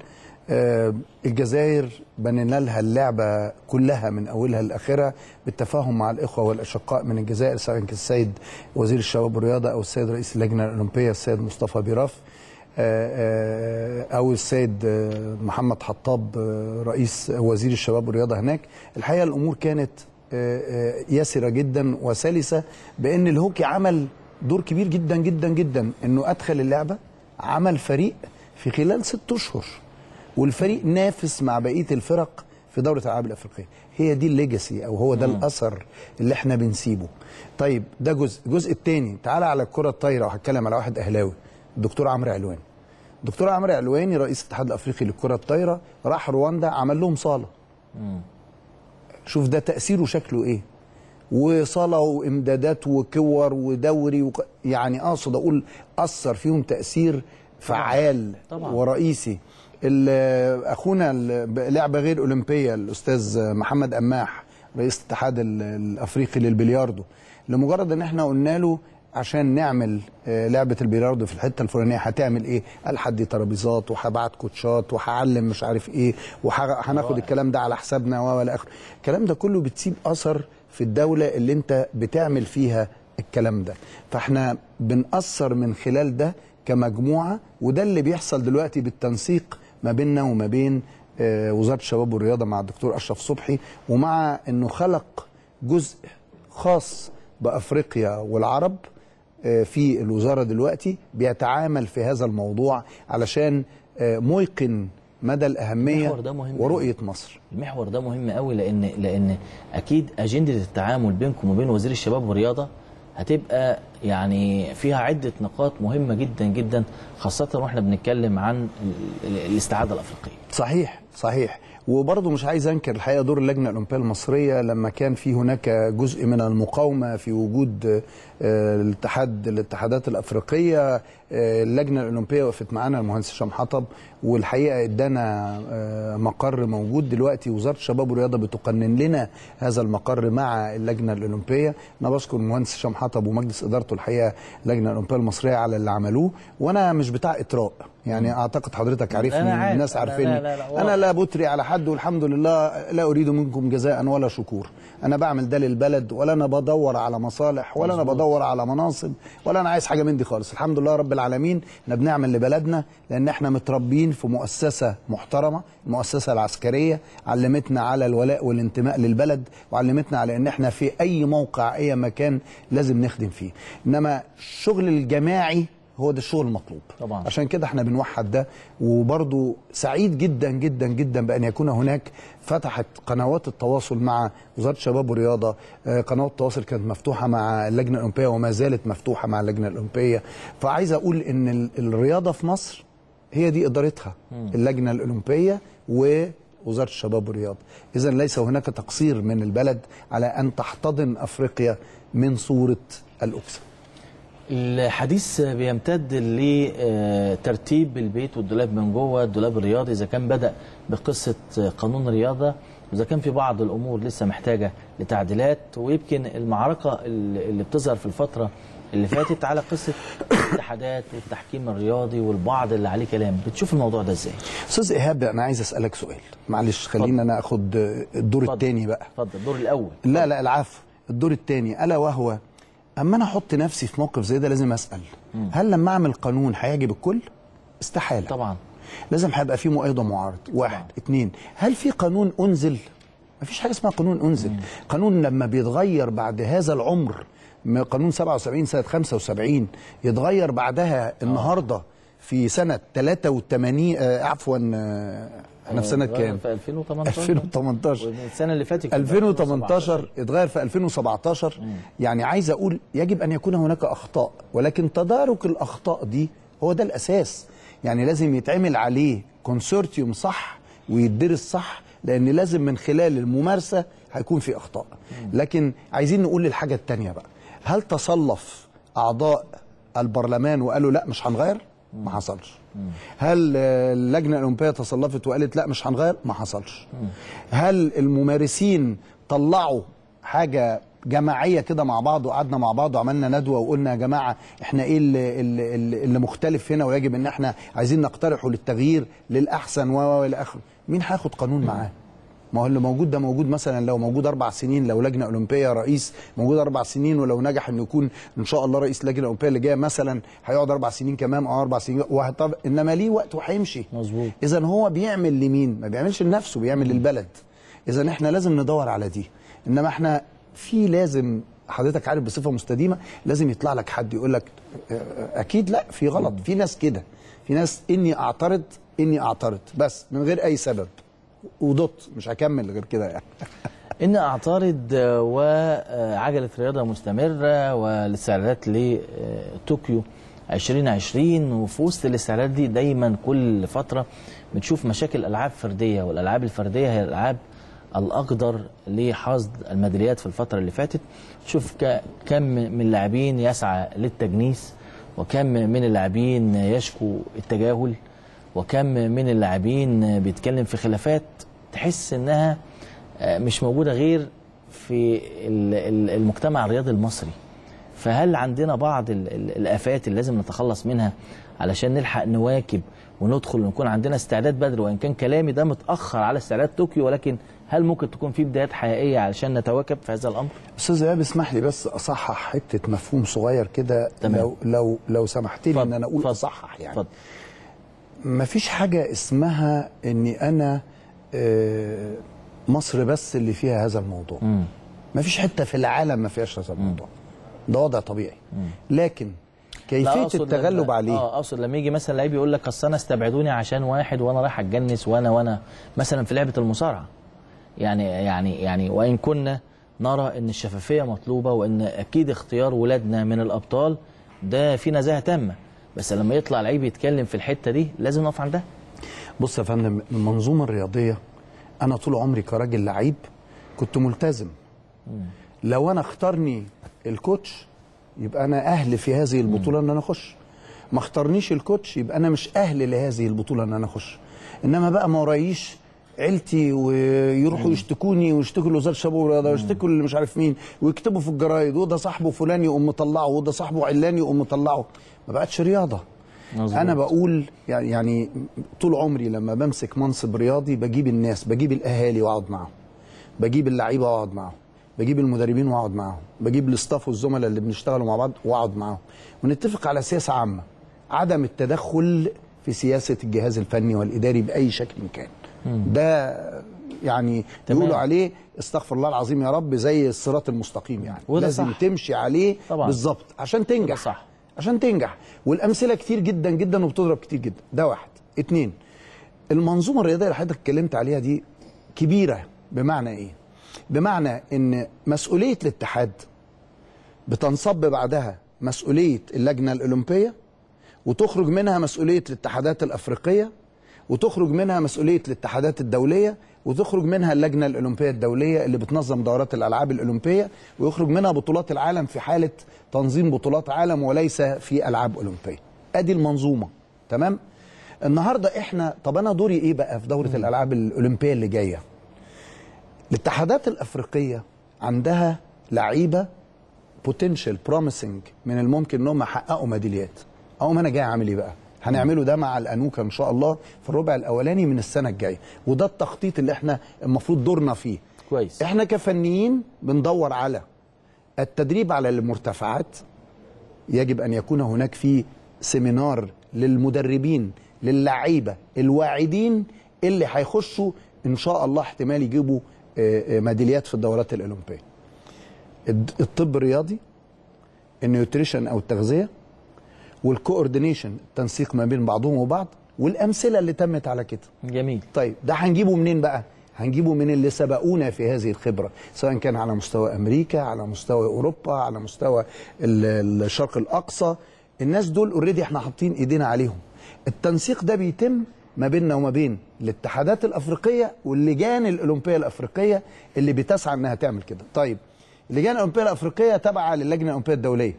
آه الجزائر بنينا لها اللعبة كلها من أولها لآخرها بالتفاهم مع الإخوة والأشقاء من الجزائر سواء كان السيد وزير الشباب والرياضة أو السيد رئيس اللجنة الأولمبية السيد مصطفى بيراف أو السيد محمد حطاب رئيس وزير الشباب والرياضة هناك. الحقيقة الأمور كانت يسره جدا وسلسة بأن الهوكي عمل دور كبير جدا جدا جدا إنه أدخل اللعبة عمل فريق في خلال ست أشهر. والفريق نافس مع بقية الفرق في دوره الألعاب الأفريقية. هي دي الليجاسي أو هو ده الأثر اللي إحنا بنسيبه. طيب ده جزء الجزء الثاني تعالى على الكرة الطايرة وهتكلم على واحد أهلاوي الدكتور عمرو علواني الدكتور عمرو علواني رئيس الاتحاد الأفريقي للكرة الطايرة راح رواندا عمل لهم صالة. شوف ده تأثيره شكله إيه. وصاله وامدادات وكور ودوري وق... يعني اقصد أقول أثر فيهم تأثير فعال طبعاً. ورئيسي أخونا لعبة غير أولمبية الأستاذ محمد أماح رئيس الاتحاد الأفريقي للبلياردو لمجرد إن إحنا قلنا له عشان نعمل لعبة البلياردو في الحتة الفلانية هتعمل إيه؟ قال هدي ترابيزات وهبعت كوتشات وهعلم مش عارف إيه وهناخد الكلام ده على حسابنا والى اخره. الكلام ده كله بتسيب أثر في الدولة اللي انت بتعمل فيها الكلام ده. فاحنا بنأثر من خلال ده كمجموعة وده اللي بيحصل دلوقتي بالتنسيق ما بيننا وما بين آه، وزارة الشباب والرياضة مع الدكتور أشرف صبحي ومع إنه خلق جزء خاص بأفريقيا والعرب آه، في الوزارة دلوقتي بيتعامل في هذا الموضوع علشان آه، موقن مدى الأهمية المحور ده مهم ورؤية مصر. المحور ده مهم قوي لأن لأن أكيد أجندة التعامل بينكم وبين وزير الشباب والرياضة هتبقى يعني فيها عدة نقاط مهمة جدا جدا خاصة وإحنا بنتكلم عن ال- ال- الاستعادة الأفريقية. صحيح صحيح. وبرضه مش عايز أنكر الحقيقة دور اللجنة الأولمبية المصرية لما كان في هناك جزء من المقاومة في وجود الاتحاد الاتحادات الأفريقية آه، اللجنة الأولمبية وقفت معانا المهندس هشام حطب. والحقيقة إدانا آه، مقر موجود دلوقتي. وزارة الشباب والرياضة بتقنن لنا هذا المقر مع اللجنة الأولمبية. أنا بشكر المهندس هشام حطب ومجلس إدارته الحقيقة اللجنة الأولمبية المصرية على اللي عملوه. وأنا مش بتاع إطراء. يعني أعتقد حضرتك عارفني عارف. الناس عارفيني. لا- لا-. أنا لا بتري على حد والحمد لله لا أريد منكم جزاء ولا شكور. أنا بعمل ده للبلد ولا أنا بدور على مصالح ولا أنا بدور على مناصب ولا أنا عايز حاجة من دي خالص. الحمد لله رب العالمين إحنا بنعمل لبلدنا لأن إحنا متربيين في مؤسسة محترمة المؤسسة العسكرية. علمتنا على الولاء والانتماء للبلد وعلمتنا على إن إحنا في أي موقع أي مكان لازم نخدم فيه. إنما الشغل الجماعي هو ده الشغل المطلوب. طبعاً. عشان كده إحنا بنوحد ده وبرضو سعيد جدا جدا جدا بأن يكون هناك. فتحت قنوات التواصل مع وزارة الشباب والرياضة. آه، قنوات التواصل كانت مفتوحة مع اللجنة الأولمبية وما زالت مفتوحة مع اللجنة الأولمبية. فعايز أقول إن ال- الرياضة في مصر هي دي إدارتها اللجنة الأولمبية ووزارة الشباب والرياضة. اذا ليس هناك تقصير من البلد على أن تحتضن أفريقيا من صورة الاكسا الحديث بيمتد لترتيب البيت والدولاب من جوه الدولاب الرياضي. إذا كان بدأ بقصة قانون الرياضه واذا كان في بعض الأمور لسه محتاجة لتعديلات ويمكن المعركة اللي بتظهر في الفترة اللي فاتت على قصة الاتحادات والتحكيم الرياضي والبعض اللي عليه كلام. بتشوف الموضوع ده إزاي؟ أستاذ إيهاب أنا عايز أسألك سؤال. معلش خلينا. أنا أخد الدور. الثاني بقى. اتفضل. الدور الأول. لا لا العفو. الدور الثاني ألا وهو أما أنا أحط نفسي في موقف زي ده لازم أسأل. هل لما أعمل قانون هيعجب الكل؟ استحالة. طبعا. لازم هيبقى في مؤيد ومعارض. واحد. طبعا. اتنين. هل في قانون أنزل؟ مفيش حاجة اسمها قانون أنزل. قانون لما بيتغير بعد هذا العمر من قانون 77 سنة 75 يتغير بعدها النهارده في سنة 83 آه عفوا آه، إحنا في سنة كام؟ في 2018 2018 والسنة اللي فاتت كان 2018 اتغير في 2017 يعني عايز أقول يجب أن يكون هناك أخطاء ولكن تدارك الأخطاء دي هو ده الأساس. يعني لازم يتعمل عليه كونسورتيوم صح ويدرس صح لأن لازم من خلال الممارسة هيكون في أخطاء. لكن عايزين نقول الحاجة الثانية بقى. هل تصلف أعضاء البرلمان وقالوا لا مش هنغير؟ ما حصلش. هل اللجنة الأولمبية تصلفت وقالت لا مش هنغير؟ ما حصلش. هل الممارسين طلعوا حاجة جماعية كده مع بعض وقعدنا مع بعض وعملنا ندوة وقلنا يا جماعة إحنا إيه اللي, اللي, اللي مختلف هنا ويجب إن إحنا عايزين نقترحه للتغيير للأحسن و و إلى آخره؟ مين هياخد قانون معاه؟ ما هو اللي موجود ده موجود مثلا لو موجود أربع سنين لو لجنة أولمبية رئيس موجود أربع سنين ولو نجح إنه يكون إن شاء الله رئيس لجنة أولمبية اللي جاية مثلا هيقعد أربع سنين كمان أو أربع سنين وهطب... إنما ليه وقت وهيمشي؟ مظبوط. اذا هو بيعمل لمين؟ ما بيعملش لنفسه بيعمل للبلد. اذا إحنا لازم ندور على دي. إنما إحنا في لازم حضرتك عارف بصفة مستديمة لازم يطلع لك حد يقول لك آه، أكيد لا في غلط في ناس كده. في ناس إني أعترض إني أعترض بس من غير أي سبب. وضط مش هكمل غير كده يعني. إن أعترض آه، وعجلة رياضة مستمرة والاستعدادات لطوكيو 2020 وفي وسط الاستعدادات دي دايما كل فترة بنشوف مشاكل ألعاب فردية والألعاب الفردية هي الألعاب الأقدر لحصد الميداليات في الفترة اللي فاتت. تشوف كم من اللاعبين يسعى للتجنيس وكم من اللاعبين يشكو التجاهل. وكم من اللاعبين بيتكلم في خلافات تحس إنها آه، مش موجودة غير في ال- ال- المجتمع الرياضي المصري فهل عندنا بعض ال- ال- الآفات اللي لازم نتخلص منها علشان نلحق نواكب وندخل ونكون عندنا استعداد بدري وإن كان كلامي ده متأخر على استعداد طوكيو ولكن هل ممكن تكون في بدايات حقيقية علشان نتواكب في هذا الأمر؟ أستاذ ايهاب اسمح لي بس أصحح حتة مفهوم صغير كده. لو لو لو سمحت لي إن أنا أقول أصحح يعني اتفضل. مفيش حاجة اسمها إني أنا آه، مصر بس اللي فيها هذا الموضوع. ما فيش حتة في العالم ما فيهاش هذا الموضوع. ده وضع طبيعي. لكن كيفية التغلب لما- عليه؟ آه أقصد لما يجي مثلا لعيب يقول لك أصل أنا استبعدوني عشان واحد وأنا رايح أتجنس وأنا وأنا مثلا في لعبة المصارعة. يعني يعني يعني وإن كنا نرى إن الشفافية مطلوبة وإن أكيد اختيار ولادنا من الأبطال ده في نزاهة تامة. بس لما يطلع لعيب يتكلم في الحتة دي لازم نقف عندها بص يا فندم المنظومه الرياضية أنا طول عمري كراجل لعيب كنت ملتزم. لو أنا اختارني الكوتش يبقى أنا أهل في هذه البطولة إن أنا أخش. ما اختارنيش الكوتش يبقى أنا مش أهل لهذه البطولة إن أنا أخش. إنما بقى ما ورايش عيلتي ويروحوا يشتكوني ويشتكوا لوزاره الشباب والرياضه ويشتكوا اللي مش عارف مين ويكتبوا في الجرايد وده صاحبه فلان يقوم مطلعه وده صاحبه علاني يقوم مطلعه. ما بقتش رياضة مظبوط. أنا بقول يعني طول عمري لما بمسك منصب رياضي بجيب الناس بجيب الأهالي وأقعد معاهم بجيب اللعيبة وأقعد معاهم بجيب المدربين وأقعد معاهم بجيب الاستاف والزملاء اللي بنشتغلوا مع بعض وأقعد معاهم ونتفق على سياسه عامه عدم التدخل في سياسة الجهاز الفني والإداري بأي شكل كان ده يعني تمام. يقولوا عليه استغفر الله العظيم يا رب زي الصراط المستقيم يعني لازم صح. تمشي عليه. بالظبط عشان تنجح صح. عشان تنجح. والأمثلة كتير جدا جدا وبتضرب كتير جدا. ده واحد. اتنين المنظومة الرياضية اللي حضرتك اتكلمت عليها دي كبيرة. بمعنى إيه؟ بمعنى إن مسؤولية الاتحاد بتنصب بعدها مسؤولية اللجنة الأولمبية وتخرج منها مسؤولية الاتحادات الأفريقية وتخرج منها مسؤولية الاتحادات الدولية وتخرج منها اللجنة الأولمبية الدولية اللي بتنظم دورات الألعاب الأولمبية ويخرج منها بطولات العالم في حالة تنظيم بطولات عالم وليس في ألعاب أولمبية. أدي المنظومة. تمام؟ النهارده إحنا طب أنا دوري إيه بقى في دورة الألعاب الأولمبية اللي جاية؟ الاتحادات الأفريقية عندها لعيبة potential promising من الممكن إنهم يحققوا ميداليات. أقوم أنا جاي عامل إيه بقى؟ هنعمله ده مع الانوكا إن شاء الله في الربع الأولاني من السنة الجاية. وده التخطيط اللي إحنا المفروض دورنا فيه. كويس. إحنا كفنيين بندور على التدريب على المرتفعات. يجب أن يكون هناك في seminar للمدربين للعيبة الواعدين اللي هيخشوا إن شاء الله احتمال يجيبوا آه، آه، ميداليات في الدورات الأولمبية. الطب الرياضي ال nutrition أو التغذية وال coordination التنسيق ما بين بعضهم وبعض والأمثلة اللي تمت على كده جميل طيب ده هنجيبه منين بقى؟ هنجيبه من اللي سبقونا في هذه الخبرة، سواء كان على مستوى أمريكا، على مستوى أوروبا، على مستوى ال- الشرق الأقصى، الناس دول already إحنا حاطين إيدينا عليهم. التنسيق ده بيتم ما بيننا وما بين الاتحادات الأفريقية واللجان الأولمبية الأفريقية اللي بتسعى إنها تعمل كده. طيب اللجان الأولمبية الأفريقية تابعة للجنة الأولمبية الدولية.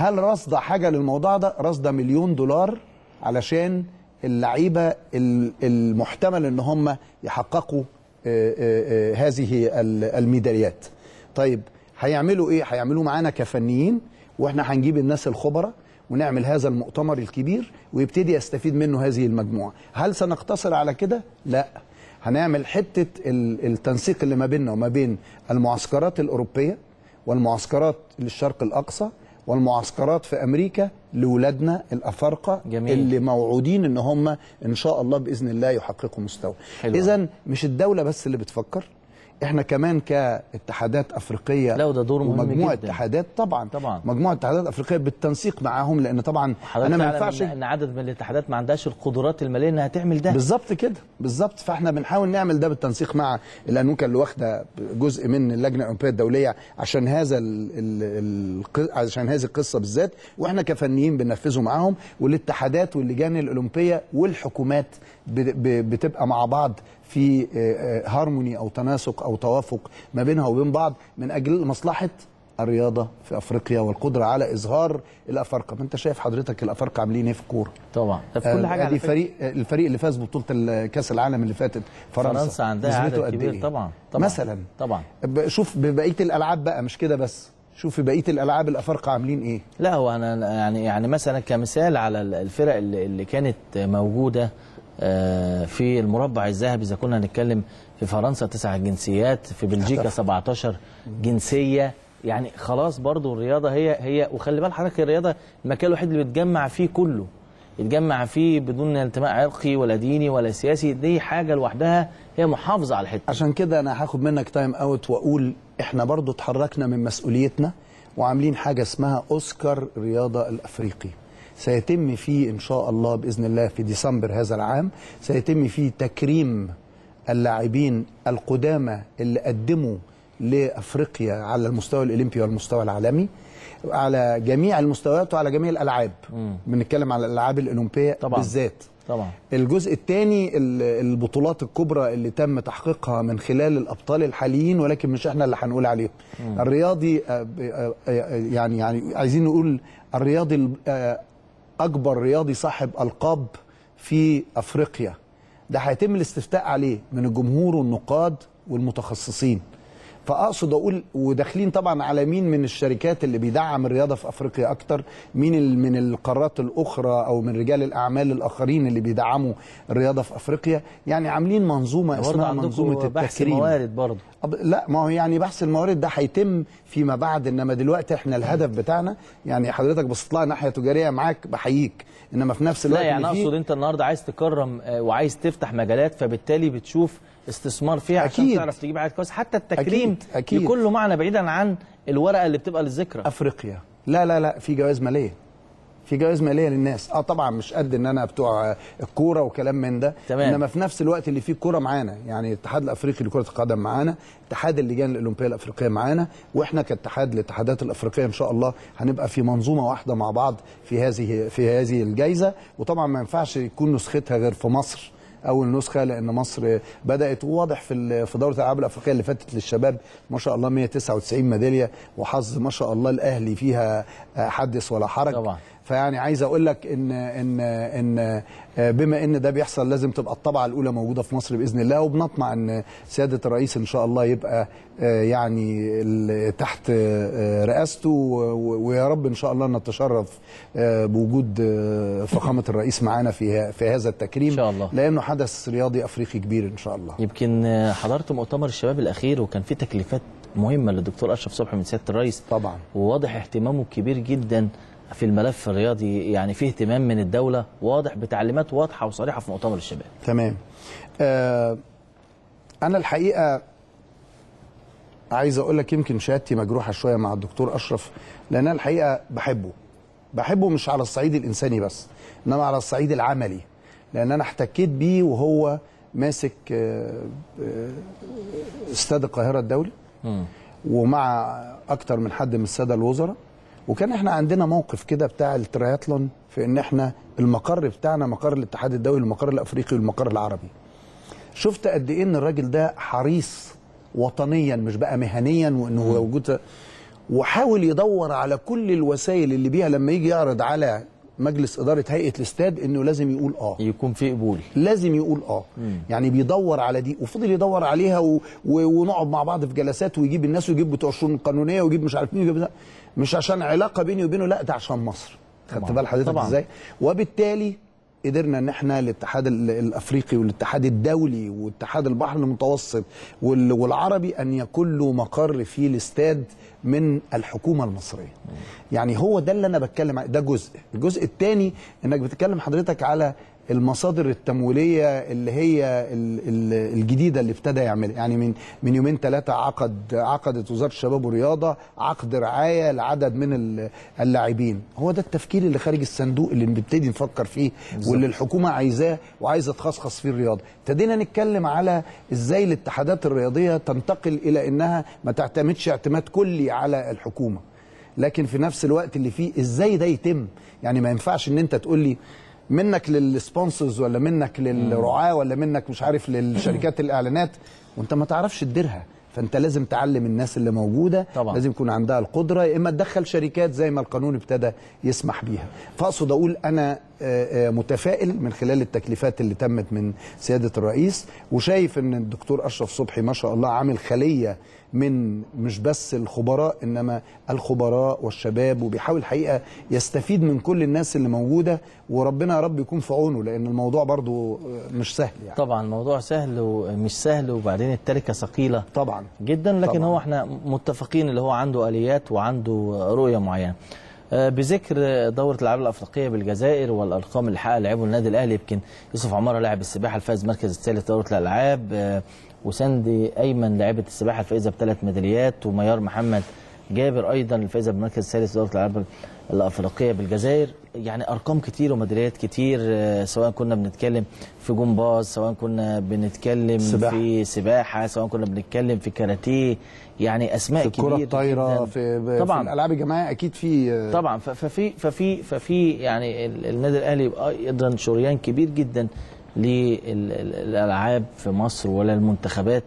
هل رصد حاجة للموضوع ده؟ رصد مليون دولار علشان اللعيبة ال- المحتمل إن هم يحققوا آه، آه، آه، هذه ال- الميداليات. طيب هيعملوا إيه؟ هيعملوا معانا كفنيين وإحنا هنجيب الناس الخبراء ونعمل هذا المؤتمر الكبير ويبتدي يستفيد منه هذه المجموعة. هل سنقتصر على كده؟ لا. هنعمل حتة ال- التنسيق اللي ما بيننا وما بين المعسكرات الأوروبية والمعسكرات للشرق الأقصى والمعسكرات في أمريكا لاولادنا الأفارقة جميل. اللي موعودين إن هم إن شاء الله بإذن الله يحققوا مستوى. اذا مش الدولة بس اللي بتفكر إحنا كمان كاتحادات أفريقية لا، وده دور مهم ومجموعة جدا. اتحادات طبعا طبعا. مجموعة اتحادات أفريقية بالتنسيق معاهم لأن طبعا أنا ما ينفعش إن- ان عدد من الاتحادات ما عندهاش القدرات المالية إنها تعمل ده بالظبط كده بالظبط فإحنا بنحاول نعمل ده بالتنسيق مع الانوكا اللي واخدة جزء من اللجنة الاولمبيه الدولية عشان هذا ال ال ال عشان هذه القصة بالذات وإحنا كفنيين بننفذه معاهم والاتحادات واللجان الأولمبية والحكومات بتبقى مع بعض في آه، آه، هارموني أو تناسق أو توافق ما بينها وبين بعض من أجل مصلحة الرياضة في أفريقيا والقدرة على إظهار الأفارقة. ما أنت شايف حضرتك الأفارقة عاملين إيه في الكوره طبعا. ده في كل حاجة آه، على. فريق الفريق اللي فاز ببطولة كأس العالم اللي فاتت فرنسا. فرنسا عندها عدد كبير. إيه؟ طبعا. طبعا. مثلا. طبعا. شوف ببقية الألعاب بقى مش كده بس. شوف في بقيه الألعاب الأفارقة عاملين إيه. لا هو أنا يعني يعني مثلا كمثال على الفرق اللي اللي كانت موجودة آه، في المربع الذهبي. إذا كنا هنتكلم في فرنسا تسع جنسيات في بلجيكا 17 جنسية. يعني خلاص برضو الرياضة هي هي وخلي بال حضرتك الرياضة المكان الوحيد اللي بتجمع فيه كله. يتجمع فيه بدون انتماء عرقي ولا ديني ولا سياسي. دي حاجة لوحدها هي محافظة على الحتة. عشان كده أنا هاخد منك time out وأقول إحنا برضو اتحركنا من مسؤوليتنا وعاملين حاجة اسمها أوسكار رياضة الأفريقي. سيتم فيه إن شاء الله بإذن الله في ديسمبر هذا العام سيتم فيه تكريم اللاعبين القدامى اللي قدموا لأفريقيا على المستوى الأولمبي والمستوى العالمي على جميع المستويات وعلى جميع الألعاب. بنتكلم على الألعاب الأولمبية طبعاً. بالذات. طبعا. الجزء الثاني البطولات الكبرى اللي تم تحقيقها من خلال الأبطال الحاليين ولكن مش إحنا اللي هنقول عليهم. الرياضي آه، آه، آه، يعني يعني عايزين نقول الرياضي ال- أكبر رياضي صاحب ألقاب في أفريقيا. ده هيتم الاستفتاء عليه من الجمهور والنقاد والمتخصصين. فأقصد أقول وداخلين طبعا على مين من الشركات اللي بيدعم الرياضة في أفريقيا أكتر؟ مين من القارات الأخرى أو من رجال الأعمال الآخرين اللي بيدعموا الرياضة في أفريقيا؟ يعني عاملين منظومة اسمها منظومة التكريم موارد برضه. لا ما هو يعني بحث الموارد ده هيتم فيما بعد إنما دلوقتي إحنا الهدف بتاعنا يعني حضرتك بصيت لها ناحية تجارية معاك بحييك إنما في نفس الوقت لا يعني أقصد أنت النهارده عايز تكرم آه، وعايز تفتح مجالات فبالتالي بتشوف استثمار فيها عشان أكيد. تعرف تجيب عائد كويس. حتى التكريم أكيد. أكيد. يكون له معنى بعيدا عن الورقة اللي بتبقى للذكرى. أفريقيا. لا لا لا في جوائز مالية. في جوائز مالية للناس. آه طبعا مش قد إن أنا بتوع الكورة وكلام من ده. تمام. إنما في نفس الوقت اللي فيه الكوره معانا. يعني الاتحاد الأفريقي لكرة القدم معانا. اتحاد اللجان الأولمبية الأفريقية معانا. وإحنا كاتحاد الاتحادات الأفريقية إن شاء الله هنبقى في منظومة واحدة مع بعض في هذه في هذه الجائزه وطبعا ما ينفعش يكون نسختها غير في مصر. أول نسخة لأن مصر بدأت وواضح في في دورة الألعاب الأفريقية اللي فاتت للشباب ما شاء الله 199 ميدالية وحظ ما شاء الله الأهلي فيها آه، حدث ولا حرج طبعا. فيعني عايز أقول لك إن إن إن آه، بما إن ده بيحصل لازم تبقى الطبعة الأولى موجودة في مصر بإذن الله وبنطمع إن سيادة الرئيس إن شاء الله يبقى آه، يعني تحت آه، رئاسته ويا رب إن شاء الله نتشرف بوجود فخامة الرئيس معانا في في هذا التكريم. إن شاء الله. لأنه حدث رياضي أفريقي كبير إن شاء الله. يمكن حضرت مؤتمر الشباب الأخير وكان فيه تكليفات مهمة للدكتور أشرف صبحي من سيادة الرئيس. طبعا. وواضح اهتمامه كبير جدا في الملف الرياضي يعني فيه اهتمام من الدولة واضح بتعليمات واضحة وصريحة في مؤتمر الشباب. تمام. آه أنا الحقيقة عايز أقول لك يمكن شهادتي مجروحة شوية مع الدكتور أشرف لأن أنا الحقيقة بحبه. بحبه مش على الصعيد الإنساني بس إنما على الصعيد العملي. لأن أنا احتكيت بيه وهو ماسك آه، آه، استاد القاهرة الدولي. ومع أكتر من حد من السادة الوزراء. وكان إحنا عندنا موقف كده بتاع الترياتلون في ان إحنا المقر بتاعنا مقر الاتحاد الدولي المقر الافريقي والمقر العربي. شفت قد إيه ان الراجل ده حريص وطنيا مش بقى مهنيا وانه وجود وحاول يدور على كل الوسائل اللي بيها لما يجي يعرض على مجلس إدارة هيئة الاستاد إنه لازم يقول آه. يكون في قبول. لازم يقول آه. يعني بيدور على دي وفضل يدور عليها و... و... ونقعد مع بعض في جلسات ويجيب الناس ويجيب بتوع الشؤون القانونية ويجيب مش عارف مين ويجيب ده مش عشان علاقة بيني وبينه لا ده عشان مصر. خدت. بال حضرتك. إزاي؟ وبالتالي قدرنا إن إحنا الاتحاد ال- الأفريقي والاتحاد الدولي واتحاد البحر المتوسط وال- والعربي أن يكون له مقر في الاستاد من الحكومة المصرية. يعني هو ده اللي أنا بتكلم ده جزء، الجزء الثاني إنك بتتكلم حضرتك على المصادر التمويلية اللي هي ال- ال- الجديدة اللي ابتدى يعملها يعني من من يومين ثلاثة عقد عقدت وزارة الشباب والرياضة عقد رعاية لعدد من ال- اللاعبين. هو ده التفكير اللي خارج الصندوق اللي بنبتدي نفكر فيه واللي الحكومة عايزاه وعايزة تخصخص فيه الرياضة. ابتدينا نتكلم على إزاي الاتحادات الرياضية تنتقل إلى إنها ما تعتمدش اعتماد كلي على الحكومة. لكن في نفس الوقت اللي فيه إزاي ده يتم؟ يعني ما ينفعش إن أنت تقول لي منك للسبونسرز ولا منك للرعاة ولا منك مش عارف للشركات الإعلانات وانت ما تعرفش تديرها فانت لازم تعلم الناس اللي موجودة طبعا. لازم يكون عندها القدرة يا إما تدخل شركات زي ما القانون ابتدى يسمح بيها فأقصد أقول أنا آه، آه، متفائل من خلال التكليفات اللي تمت من سيادة الرئيس وشايف إن الدكتور أشرف صبحي ما شاء الله عامل خلية من مش بس الخبراء إنما الخبراء والشباب. وبيحاول الحقيقة يستفيد من كل الناس اللي موجودة. وربنا يا رب يكون في عونه لأن الموضوع برضو آه، مش سهل يعني. طبعا الموضوع سهل ومش سهل وبعدين التركة ثقيلة طبعا. جدا. لكن طبعاً. هو إحنا متفقين اللي هو عنده آليات وعنده رؤية معينة. آه، بذكر دورة الألعاب الأفريقية بالجزائر والأرقام اللي حقق لاعبه النادي الأهلي يمكن يوسف عمارة لاعب السباحة الفائز المركز الثالث دورة الألعاب. آه، وساندي أيمن لاعبة السباحة الفائزة بثلاث ميداليات وميار محمد جابر أيضا الفائزة بالمركز الثالث دورة الألعاب الأفريقية بالجزائر. يعني أرقام كتير وميداليات كتير آه، سواء كنا بنتكلم في جمباز سواء كنا بنتكلم سباحة. في سباحة سواء كنا بنتكلم في كاراتيه. يعني أسماء في الكرة كبيرة الطايرة جداً. في, طبعا. في الألعاب الجماعية أكيد في طبعا. ف- ففي ففي ففي يعني ال- النادي الأهلي يبقى أيضا شريان كبير جدا. للألعاب في مصر ولا المنتخبات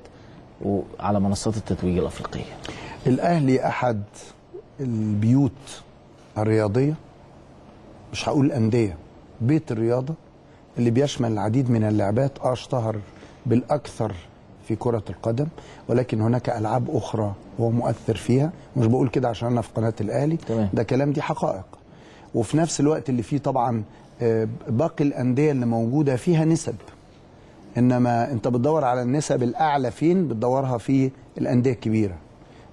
وعلى منصات التتويج الأفريقية. الأهلي أحد البيوت الرياضية مش هقول الانديه بيت الرياضة اللي بيشمل العديد من اللعبات آه اشتهر بالأكثر في كرة القدم ولكن هناك ألعاب أخرى هو مؤثر فيها. مش بقول كده عشان أنا في قناة الأهلي تمام. ده كلام دي حقائق. وفي نفس الوقت اللي فيه طبعا آه، باقي الأندية اللي موجودة فيها نسب. إنما أنت بتدور على النسب الأعلى فين؟ بتدورها في الأندية الكبيرة.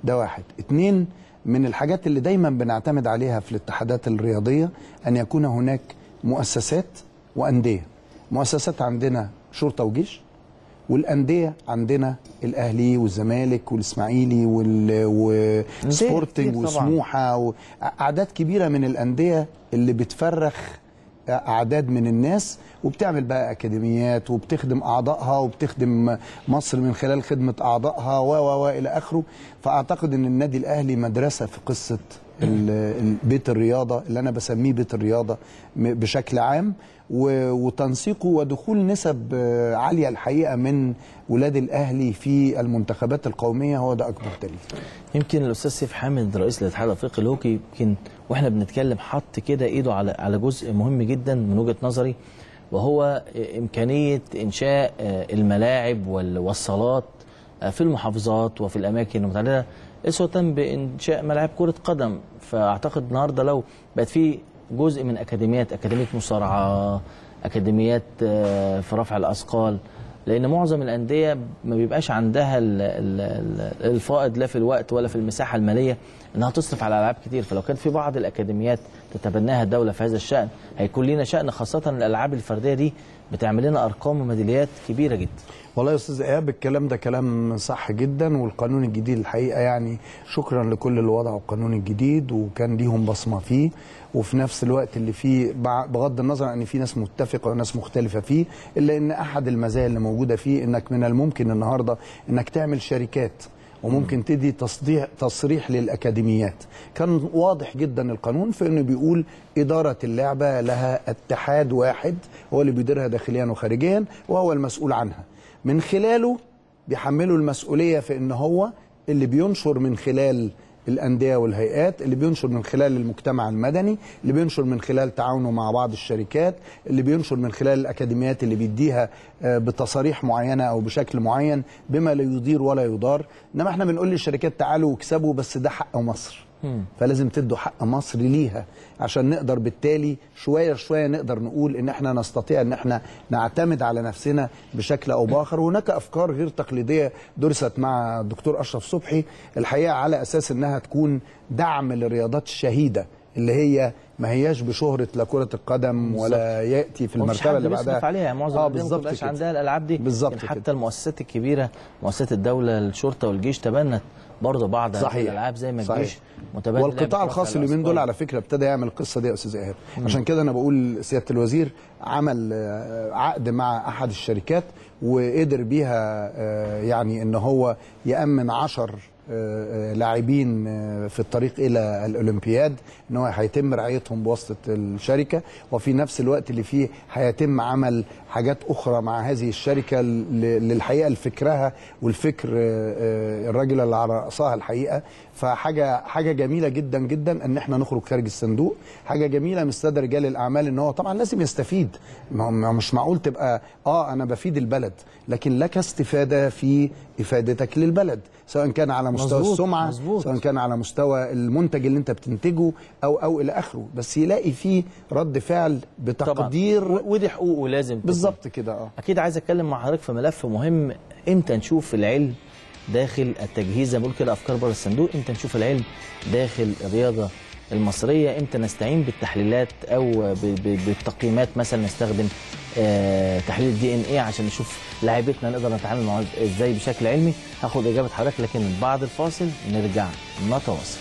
ده واحد. اتنين من الحاجات اللي دايما بنعتمد عليها في الاتحادات الرياضية أن يكون هناك مؤسسات وأندية. مؤسسات عندنا شرطة وجيش والأندية عندنا الأهلي والزمالك والإسماعيلي وال وسبورتنج كتير طبعاً. وسموحة أعداد كبيرة من الأندية اللي بتفرخ أعداد من الناس وبتعمل بقى أكاديميات وبتخدم أعضائها وبتخدم مصر من خلال خدمة أعضائها و و و إلى آخره. فأعتقد إن النادي الأهلي مدرسة في قصة بيت الرياضة اللي أنا بسميه بيت الرياضة بشكل عام وتنسيقه ودخول نسب آه، عالية الحقيقة من ولاد الأهلي في المنتخبات القومية هو ده أكبر دليل. يمكن الأستاذ سيف حامد رئيس الاتحاد الأفريقي الهوكي يمكن وإحنا بنتكلم حط كده إيده على على جزء مهم جدا من وجهة نظري وهو إمكانية إنشاء آه، الملاعب وال- والصالات آه، في المحافظات وفي الأماكن المتعددة. اسوه بإنشاء ملاعب كرة قدم. فأعتقد النهارده لو بقت في جزء من اكاديميات أكاديمية مصارعة أكاديميات آه، في رفع الأثقال. لأن معظم الأندية ما بيبقاش عندها ال- ال- ال- الفائض لا في الوقت ولا في المساحة المالية إنها تصرف على ألعاب كتير. فلو كان في بعض الأكاديميات تتبناها الدولة في هذا الشأن. هيكون لنا شأن خاصة الألعاب الفردية دي بتعمل لنا أرقام وميداليات كبيرة جدا. والله يا أستاذ إيهاب الكلام ده كلام صح جدا والقانون الجديد الحقيقة يعني شكرا لكل اللي وضعوا القانون الجديد وكان ليهم بصمة فيه. وفي نفس الوقت اللي فيه بغض النظر إن في ناس متفقة وناس مختلفة فيه إلا إن أحد المزايا اللي موجودة فيه إنك من الممكن النهارده إنك تعمل شركات وممكن تدي تصديح تصريح للأكاديميات. كان واضح جدا القانون في إنه بيقول إدارة اللعبة لها اتحاد واحد هو اللي بيديرها داخليا وخارجيا وهو المسؤول عنها. من خلاله بيحملوا المسؤولية في ان هو اللي بينشر من خلال الأندية والهيئات اللي بينشر من خلال المجتمع المدني اللي بينشر من خلال تعاونه مع بعض الشركات اللي بينشر من خلال الأكاديميات اللي بيديها آه، بتصاريح معينة أو بشكل معين بما لا يضير ولا يضار. إنما إحنا بنقول للشركات تعالوا واكسبوا بس ده حق مصر. فلازم تدوا حق مصر ليها عشان نقدر بالتالي شوية شوية نقدر نقول إن إحنا نستطيع إن إحنا نعتمد على نفسنا بشكل أو بآخر. وهناك أفكار غير تقليدية درست مع الدكتور أشرف صبحي. الحقيقة على أساس إنها تكون دعم للرياضات الشهيدة اللي هي ما هياش بشهرة لا كرة القدم ولا يأتي في المرتبة اللي بعدها. عليها. يعني معظم آه بالظبط كده. عندها الألعاب دي. بالظبط كده. حتى المؤسسات الكبيرة مؤسسات الدولة الشرطة والجيش تبنت برضه بعض صحيح الألعاب زي ما. الجيش متبني والقطاع الخاص رفع اليومين دول. على فكرة ابتدى يعمل القصة دي يا أستاذ ايهاب عشان كده أنا بقول سيادة الوزير عمل آه، عقد مع أحد الشركات وقدر بيها آه، يعني إن هو يأمن عشر آه، آه، لاعبين في الطريق إلى الأولمبياد إن هو هيتم رعايتهم بواسطة الشركة. وفي نفس الوقت اللي فيه هيتم عمل حاجات أخرى مع هذه الشركة للحقيقة لفكرها والفكر آه، آه، الراجل اللي على رأسها الحقيقة. فحاجة حاجة جميلة جدا جدا إن إحنا نخرج خارج الصندوق. حاجة جميلة من الساده رجال الأعمال إن هو طبعا لازم يستفيد. ما مش معقول تبقى آه أنا بفيد البلد لكن لك استفادة في إفادتك للبلد. سواء كان على مستوى مظبوط، السمعة مظبوط. سواء كان على مستوى المنتج اللي انت بتنتجه أو أو إلى اخره. بس يلاقي فيه رد فعل طبعا. بتقدير و- ودي حقوقه لازم. بالظبط كده آه. أكيد عايز اتكلم مع حضرتك في ملف مهم. إمتى نشوف العلم داخل التجهيز؟ زي ما بقول كده افكار بره الصندوق. إمتى نشوف العلم داخل الرياضة؟ المصرية إمتى نستعين بالتحليلات أو بالتقييمات مثلا نستخدم آه، تحليل الدي إن إيه عشان نشوف لاعيبتنا نقدر نتعامل معاها إزاي بشكل علمي؟ هاخد إجابة حضرتك لكن بعد الفاصل نرجع نتواصل.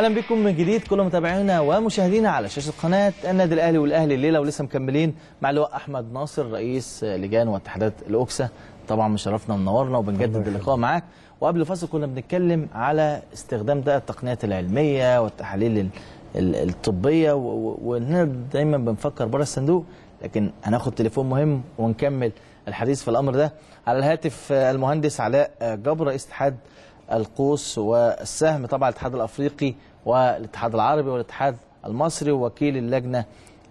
أهلا بكم من جديد. كل متابعينا ومشاهدينا على شاشة قناة النادي الأهلي والأهلي الليلة ولسه مكملين مع اللواء أحمد ناصر رئيس لجان واتحادات الأوكسا. طبعا مشرفنا ومنورنا وبنجدد اللقاء معاك. وقبل الفاصل كنا بنتكلم على استخدام ده التقنيات العلمية والتحاليل ال- ال- الطبية واننا دايما بنفكر بره الصندوق. لكن هناخد تليفون مهم ونكمل الحديث في الأمر ده. على الهاتف آه، المهندس علاء آه، جبر رئيس اتحاد القوس والسهم طبعا الاتحاد الأفريقي والاتحاد العربي والاتحاد المصري ووكيل اللجنة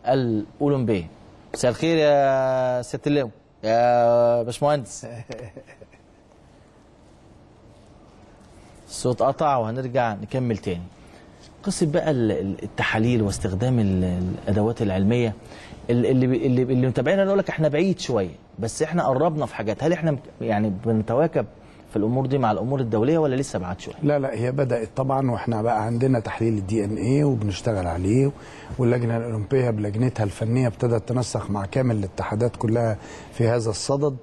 الأولمبية. مساء الخير يا سياده اللواء يا باشمهندس. الصوت قطع وهنرجع نكمل تاني. قصة بقى ال- ال- التحاليل واستخدام ال- الأدوات العلمية ال- اللي اللي اللي متابعينا نقول لك إحنا بعيد شوية بس إحنا قربنا في حاجات هل إحنا يعني بنتواكب في الأمور دي مع الأمور الدولية ولا لسه بعد شوية؟ لا لا هي بدأت طبعا وإحنا بقى عندنا تحليل الدي ان إيه وبنشتغل عليه واللجنة الأولمبية بلجنتها الفنية ابتدت تنسق مع كامل الاتحادات كلها في هذا الصدد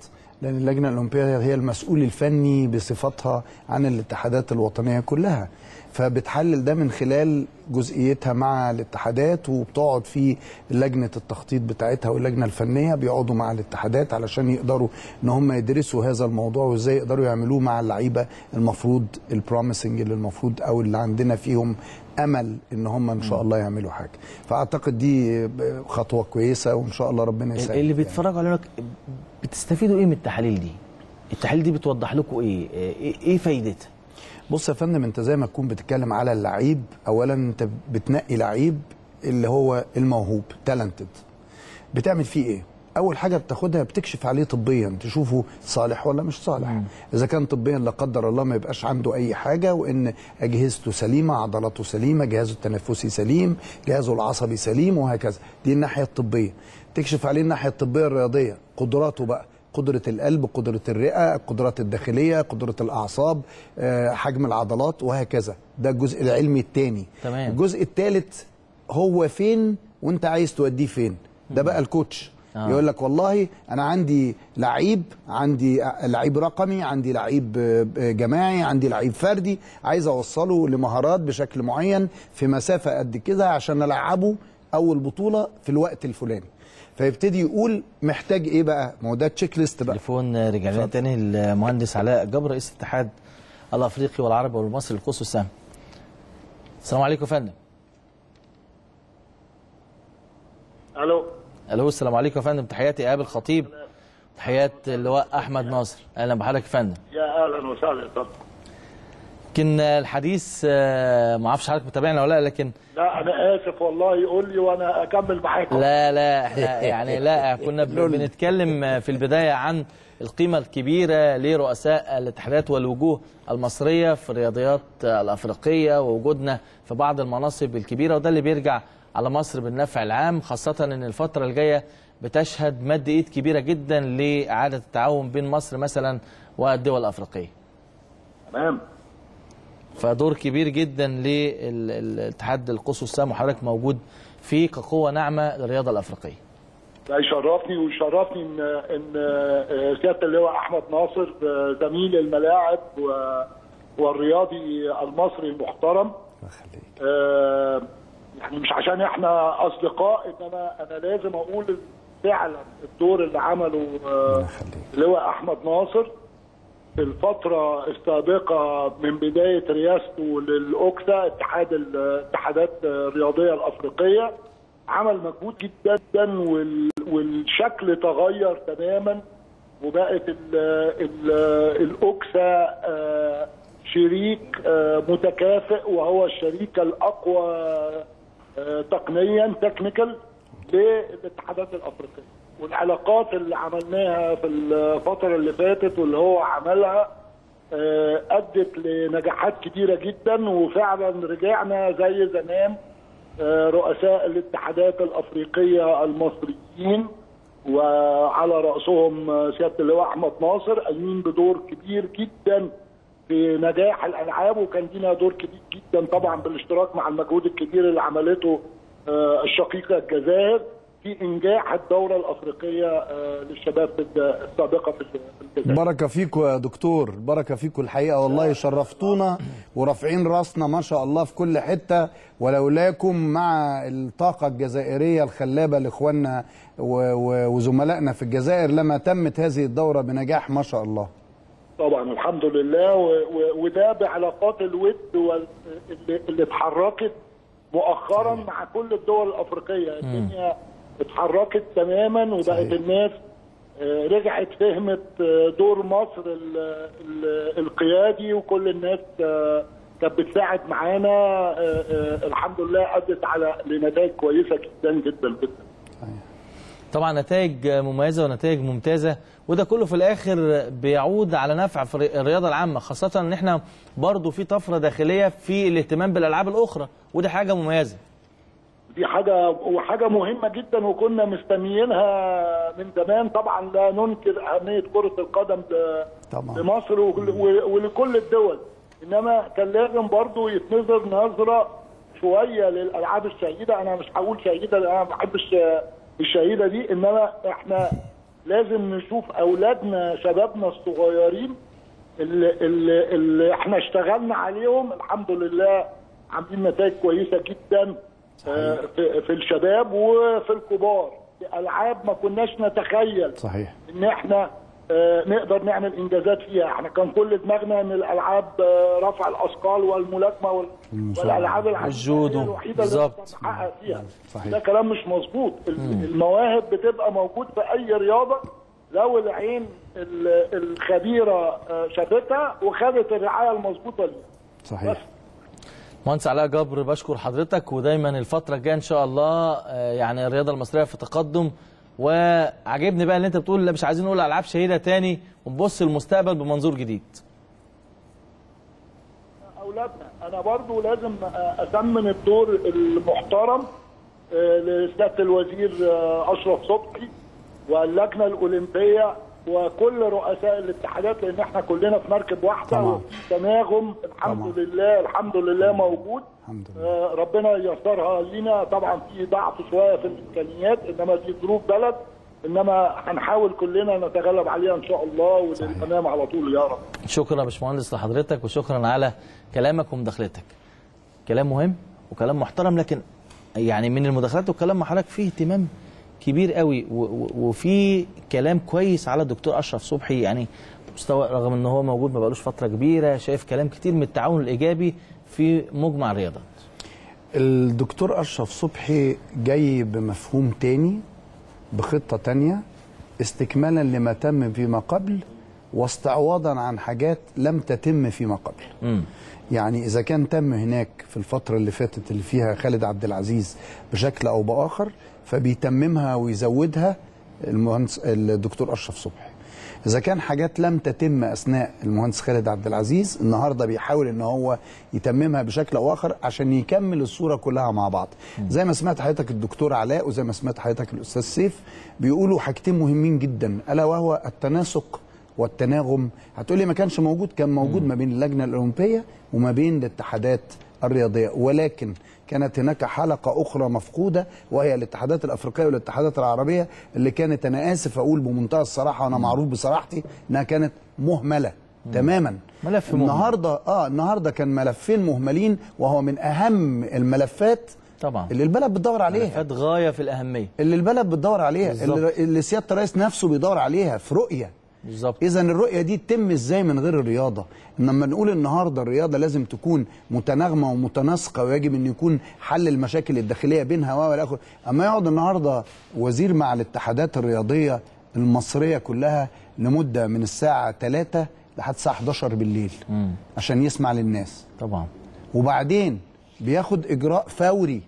لأن اللجنة الأولمبية هي المسؤول الفني بصفتها عن الاتحادات الوطنية كلها فبتحلل ده من خلال جزئيتها مع الاتحادات وبتقعد في لجنة التخطيط بتاعتها واللجنة الفنية بيقعدوا مع الاتحادات علشان يقدروا إن هم يدرسوا هذا الموضوع وإزاي يقدروا يعملوه مع اللعيبة المفروض البروميسنج اللي المفروض أو اللي عندنا فيهم أمل إن هم إن شاء الله يعملوا حاجة فأعتقد دي خطوة كويسة وإن شاء الله ربنا يسهل اللي يعني. بيتفرجوا علينا بتستفيدوا إيه من التحاليل دي؟ التحاليل دي بتوضح لكم إيه؟ إيه, إيه فايدتها؟ بص يا فندم انت زي ما تكون بتتكلم على اللعيب اولا انت بتنقي لعيب اللي هو الموهوب تالنتد بتعمل فيه إيه؟ أول حاجة بتاخدها بتكشف عليه طبيا تشوفه صالح ولا مش صالح. إذا كان طبيا لا قدر الله ما يبقاش عنده أي حاجة وإن أجهزته سليمة عضلاته سليمة جهازه التنفسي سليم جهازه العصبي سليم وهكذا. دي الناحية الطبية. تكشف عليه الناحية الطبية الرياضية قدراته بقى. قدرة القلب قدرة الرئة القدرات الداخلية قدرة الأعصاب آه، حجم العضلات وهكذا. ده الجزء العلمي الثاني. الجزء الثالث هو فين وانت عايز توديه فين. ده بقى الكوتش. آه. يقول لك والله أنا عندي لعيب عندي لعيب رقمي عندي لعيب جماعي عندي لعيب فردي عايز أوصله لمهارات بشكل معين في مسافة قد كده عشان ألعبه أول بطولة في الوقت الفلاني. فيبتدي يقول محتاج إيه بقى؟ ما هو ده تشيك ليست بقى. تليفون رجع لنا تاني المهندس علاء جبر رئيس الاتحاد الأفريقي والعربي والمصري للقوس والسهم. السلام عليكم يا فندم. ألو. ألو السلام عليكم يا فندم. تحياتي ايهاب الخطيب. تحيات اللواء أحمد ناصر. أهلا بحضرتك يا فندم. يا أهلا وسهلا طب يمكن الحديث آه، ما أعرفش حضرتك متابعنا ولا لا لكن لا أنا اسف والله يقول لي وأنا اكمل معاكم لا لا إحنا يعني لا كنا بن- بنتكلم في البداية عن القيمة الكبيرة لرؤساء الاتحادات والوجوه المصرية في الرياضيات الأفريقية ووجودنا في بعض المناصب الكبيرة وده اللي بيرجع على مصر بالنفع العام خاصة إن الفترة الجاية بتشهد مد إيد كبيرة جدا لإعادة التعاون بين مصر مثلا والدول الأفريقية. تمام. فدور كبير جدا للاتحاد القوس والسهم وحضرتك موجود فيه كقوة ناعمة للرياضة الأفريقية. ده يشرفني ويشرفني إن إن آه، سيادة اللواء أحمد ناصر آه، زميل الملاعب والرياضي المصري المحترم الله يخليك. آه، يعني مش عشان إحنا أصدقاء إنما أنا لازم أقول فعلا الدور اللي عمله آه، الله يخليك. اللواء أحمد ناصر الفترة السابقة من بداية رئاسته للأوكسا اتحاد الاتحادات الرياضية الأفريقية عمل مجهود جدا جدا وال- والشكل تغير تماما وبقت ال ال الأوكسا آه، شريك آه، متكافئ وهو الشريك الأقوى آه، تقنيا تكنيكال للاتحادات الأفريقية. والعلاقات اللي عملناها في الفترة اللي فاتت واللي هو عملها آه، أدت لنجاحات كتيرة جدا وفعلا رجعنا زي زمان آه، رؤساء الاتحادات الأفريقية المصريين وعلى رأسهم آه، سيادة اللواء أحمد ناصر قايمين بدور كبير جدا في نجاح الألعاب وكان لينا دور كبير جدا طبعا بالاشتراك مع المجهود الكبير اللي عملته الشقيقة الجزائر في إنجاح الدوره الأفريقية آه، للشباب السابقة في الجزائر. بركه فيكم يا دكتور بركه فيكم الحقيقة. والله شرفتونا ورافعين راسنا ما شاء الله في كل حتة. ولولاكم مع الطاقة الجزائرية الخلابة لإخواننا وزملائنا في الجزائر لما تمت هذه الدورة بنجاح ما شاء الله. طبعا الحمد لله. وده بعلاقات الود وال- اللي اتحركت مؤخرا مع كل الدول الأفريقية. الدنيا اتحركت تماما وبقت. الناس آه، رجعت فهمت آه، دور مصر ال- ال- القيادي وكل الناس آه، كانت بتساعد معانا الحمد لله ادت على لنتائج كويسة جدا جدا جدا. طبعا نتائج مميزة ونتائج ممتازة وده كله في الآخر بيعود على نفع في الرياضة العامة خاصة إن إحنا برضو في طفرة داخلية في الاهتمام بالألعاب الأخرى ودي حاجة مميزة. دي حاجة وحاجة مهمة جدا وكنا مستنيينها من زمان. طبعا لا ننكر أهمية كرة القدم طبعا. لمصر ولكل الدول. إنما كان لازم برضو يتنظر نظرة شوية للألعاب الشهيدة أنا مش هقول شهيدة لأن أنا ما بحبش الشهيدة دي. إنما إحنا لازم نشوف أولادنا شبابنا الصغيرين اللي, اللي, اللي إحنا اشتغلنا عليهم. الحمد لله عاملين نتائج كويسة جدا. في, في الشباب وفي الكبار. في ألعاب ما كناش نتخيل صحيح. إن إحنا آه، نقدر نعمل إنجازات فيها. إحنا كان كل دماغنا إن الألعاب آه، رفع الأثقال والملاكمة وال- والألعاب والجودو. الوحيدة اللي بالظبط. فيها. صحيح. ده كلام مش مظبوط. ال- المواهب بتبقى موجود في أي رياضة. لو العين ال- الخبيرة آه، شافتها وخدت الرعاية المظبوطة ليها. صحيح. مهندس علاء جبر بشكر حضرتك ودايما الفترة الجاية إن شاء الله آه، يعني الرياضة المصرية في تقدم. وعجبني بقى اللي أنت بتقول لا مش عايزين نقول ألعاب شهيده تاني ونبص للمستقبل بمنظور جديد. أولادنا أنا برضو لازم اثمن الدور المحترم آه، لسيادة الوزير آه، أشرف صبحي واللجنه الأولمبية وكل رؤساء الاتحادات لأن إحنا كلنا في مركب واحدة طبعا. وفي تناغم الحمد طبعا. لله الحمد لله موجود الحمد لله. آه، ربنا ييسرها لينا طبعا في ضعف شوية في الإمكانيات إنما دي ظروف بلد إنما هنحاول كلنا نتغلب عليها إن شاء الله وللأمام على طول يا رب شكرا يا باشمهندس لحضرتك وشكرا على كلامك ومداخلتك كلام مهم وكلام محترم لكن يعني من المداخلات والكلام مع حضرتك فيه اهتمام كبير قوي وفي كلام كويس على الدكتور أشرف صبحي يعني مستوى رغم إن هو موجود ما بقالوش فترة كبيرة شايف كلام كتير من التعاون الإيجابي في مجمع الرياضات الدكتور أشرف صبحي جاي بمفهوم تاني بخطة تانية استكمالا لما تم فيما قبل واستعواضا عن حاجات لم تتم فيما قبل. امم يعني إذا كان تم هناك في الفترة اللي فاتت اللي فيها خالد عبد العزيز بشكل أو بآخر فبيتممها ويزودها المهندس الدكتور أشرف صبحي. إذا كان حاجات لم تتم أثناء المهندس خالد عبد العزيز النهارده بيحاول إن هو يتممها بشكل أو آخر عشان يكمل الصورة كلها مع بعض. زي ما سمعت حضرتك الدكتور علاء وزي ما سمعت حضرتك الأستاذ سيف بيقولوا حاجتين مهمين جدا ألا وهو التناسق والتناغم. هتقولي ما كانش موجود كان موجود ما بين اللجنة الأولمبية وما بين الاتحادات الرياضية. ولكن كانت هناك حلقة أخرى مفقودة وهي الاتحادات الأفريقية والاتحادات العربية اللي كانت أنا آسف أقول بمنتهى الصراحة وأنا معروف بصراحتي إنها كانت مهملة تماما. ملف مهمل. النهارده آه النهارده كان ملفين مهملين وهو من أهم الملفات طبعا. اللي البلد بتدور عليها. ملفات غاية في الأهمية. اللي البلد بتدور عليها. بالظبط. اللي, اللي سيادة الرئيس نفسه بيدور عليها في رؤية. بالظبط. إذا الرؤية دي تتم إزاي من غير الرياضة؟ لما نقول النهارده الرياضة لازم تكون متناغمة ومتناسقة ويجب إن يكون حل المشاكل الداخلية بينها و إلى اخره أما يقعد النهارده وزير مع الاتحادات الرياضية المصرية كلها لمدة من الساعة 3 لحد الساعة 11 بالليل مم. عشان يسمع للناس. طبعا. وبعدين بياخد إجراء فوري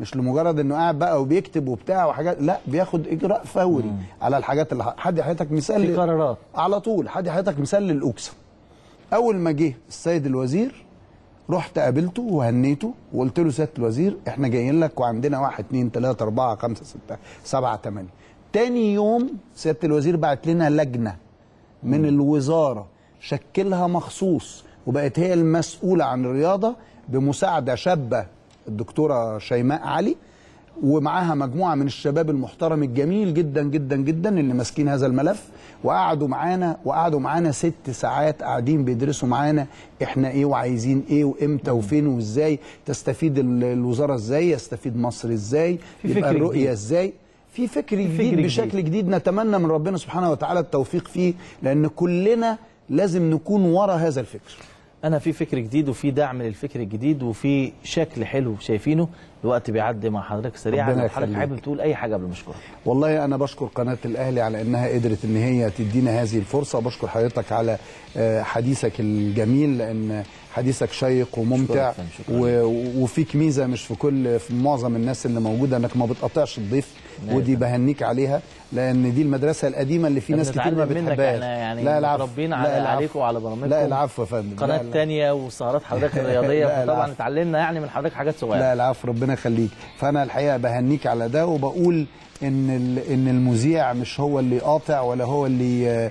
مش لمجرد إنه قاعد بقى وبيكتب وبتاع وحاجات لا بياخد إجراء فوري على الحاجات اللي حد حضرتك مثال في قرارات. على طول حد حضرتك مثال لل أوكسا أول ما جه السيد الوزير رحت قابلته وهنيته وقلت له سيادة الوزير إحنا جايين لك وعندنا واحد اتنين تلاتة أربعة خمسة ستة سبعة تمانية. تاني يوم سيادة الوزير بعت لنا لجنة من الوزارة شكلها مخصوص وبقت هي المسؤولة عن الرياضة بمساعدة شابة الدكتورة شيماء علي ومعاها مجموعة من الشباب المحترم الجميل جدا جدا جدا اللي ماسكين هذا الملف وقعدوا معانا وقعدوا معانا ست ساعات قاعدين بيدرسوا معانا إحنا إيه وعايزين إيه وإمتى وفين وإزاي تستفيد ال- الوزارة إزاي يستفيد مصر إزاي في يبقى الرؤية جديد. إزاي في فكر جديد فكر جديد. بشكل جديد نتمنى من ربنا سبحانه وتعالى التوفيق فيه لأن كلنا لازم نكون ورا هذا الفكر أنا في فكر جديد وفي دعم للفكر الجديد وفي شكل حلو شايفينه. الوقت بيعدي مع حضرتك سريعا. لو حضرتك. حابب تقول أي حاجة قبل ما أشكرك. والله أنا بشكر قناة الأهلي على إنها قدرت إن هي تدينا هذه الفرصة. بشكر حضرتك على آه، حديثك الجميل لأن حديثك شيق وممتع شكراً، شكراً. و- وفيك ميزة مش في كل في معظم الناس اللي موجودة إنك ما بتقطعش الضيف ودي. بهنيك عليها لأن دي المدرسة القديمة اللي في ناس كتير ما بتحبهاش يعني لا العفو لا على-. عليكم وعلى برامجكم. لا العفو يا فندم قناة. تانية وسهرات حضرتك الرياضية طبعا. اتعلمنا يعني من حضرتك حاجات صغيرة لا العفو ربنا يخليك فأنا الحقيقة بهنيك على ده وبقول إن إن المذيع مش هو اللي قاطع ولا هو اللي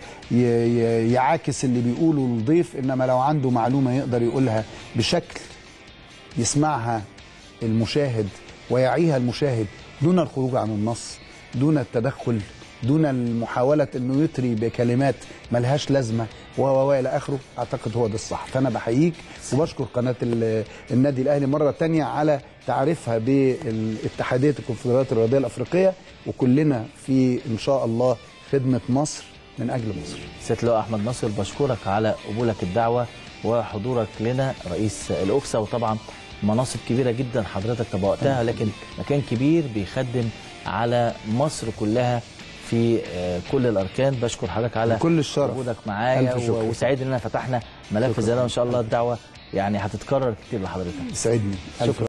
يعاكس اللي بيقوله الضيف إنما لو عنده معلومة يقدر يقولها بشكل يسمعها المشاهد ويعيها المشاهد دون الخروج عن النص دون التدخل دون المحاولة إنه يطري بكلمات ملهاش لازمة و إلى آخره. أعتقد هو ده الصح. فأنا بحييك وبشكر قناة ال- النادي الأهلي مرة تانية على تعريفها بالاتحادية الكونفدراليات الرياضية الأفريقية. وكلنا في إن شاء الله خدمة مصر من أجل مصر. سيد لواء أحمد ناصر بشكرك على قبولك الدعوة وحضورك لنا رئيس الأوكسا. وطبعا مناصب كبيرة جدا حضرتك تبوأتها لكن مكان كبير بيخدم على مصر كلها. في آه، كل الأركان. بشكر حضرتك على بكل الشرف. وجودك معايا وسعيد اننا فتحنا ملف زي ده وإن شاء الله الدعوة يعني هتتكرر كتير لحضرتك. يسعدني شكرا.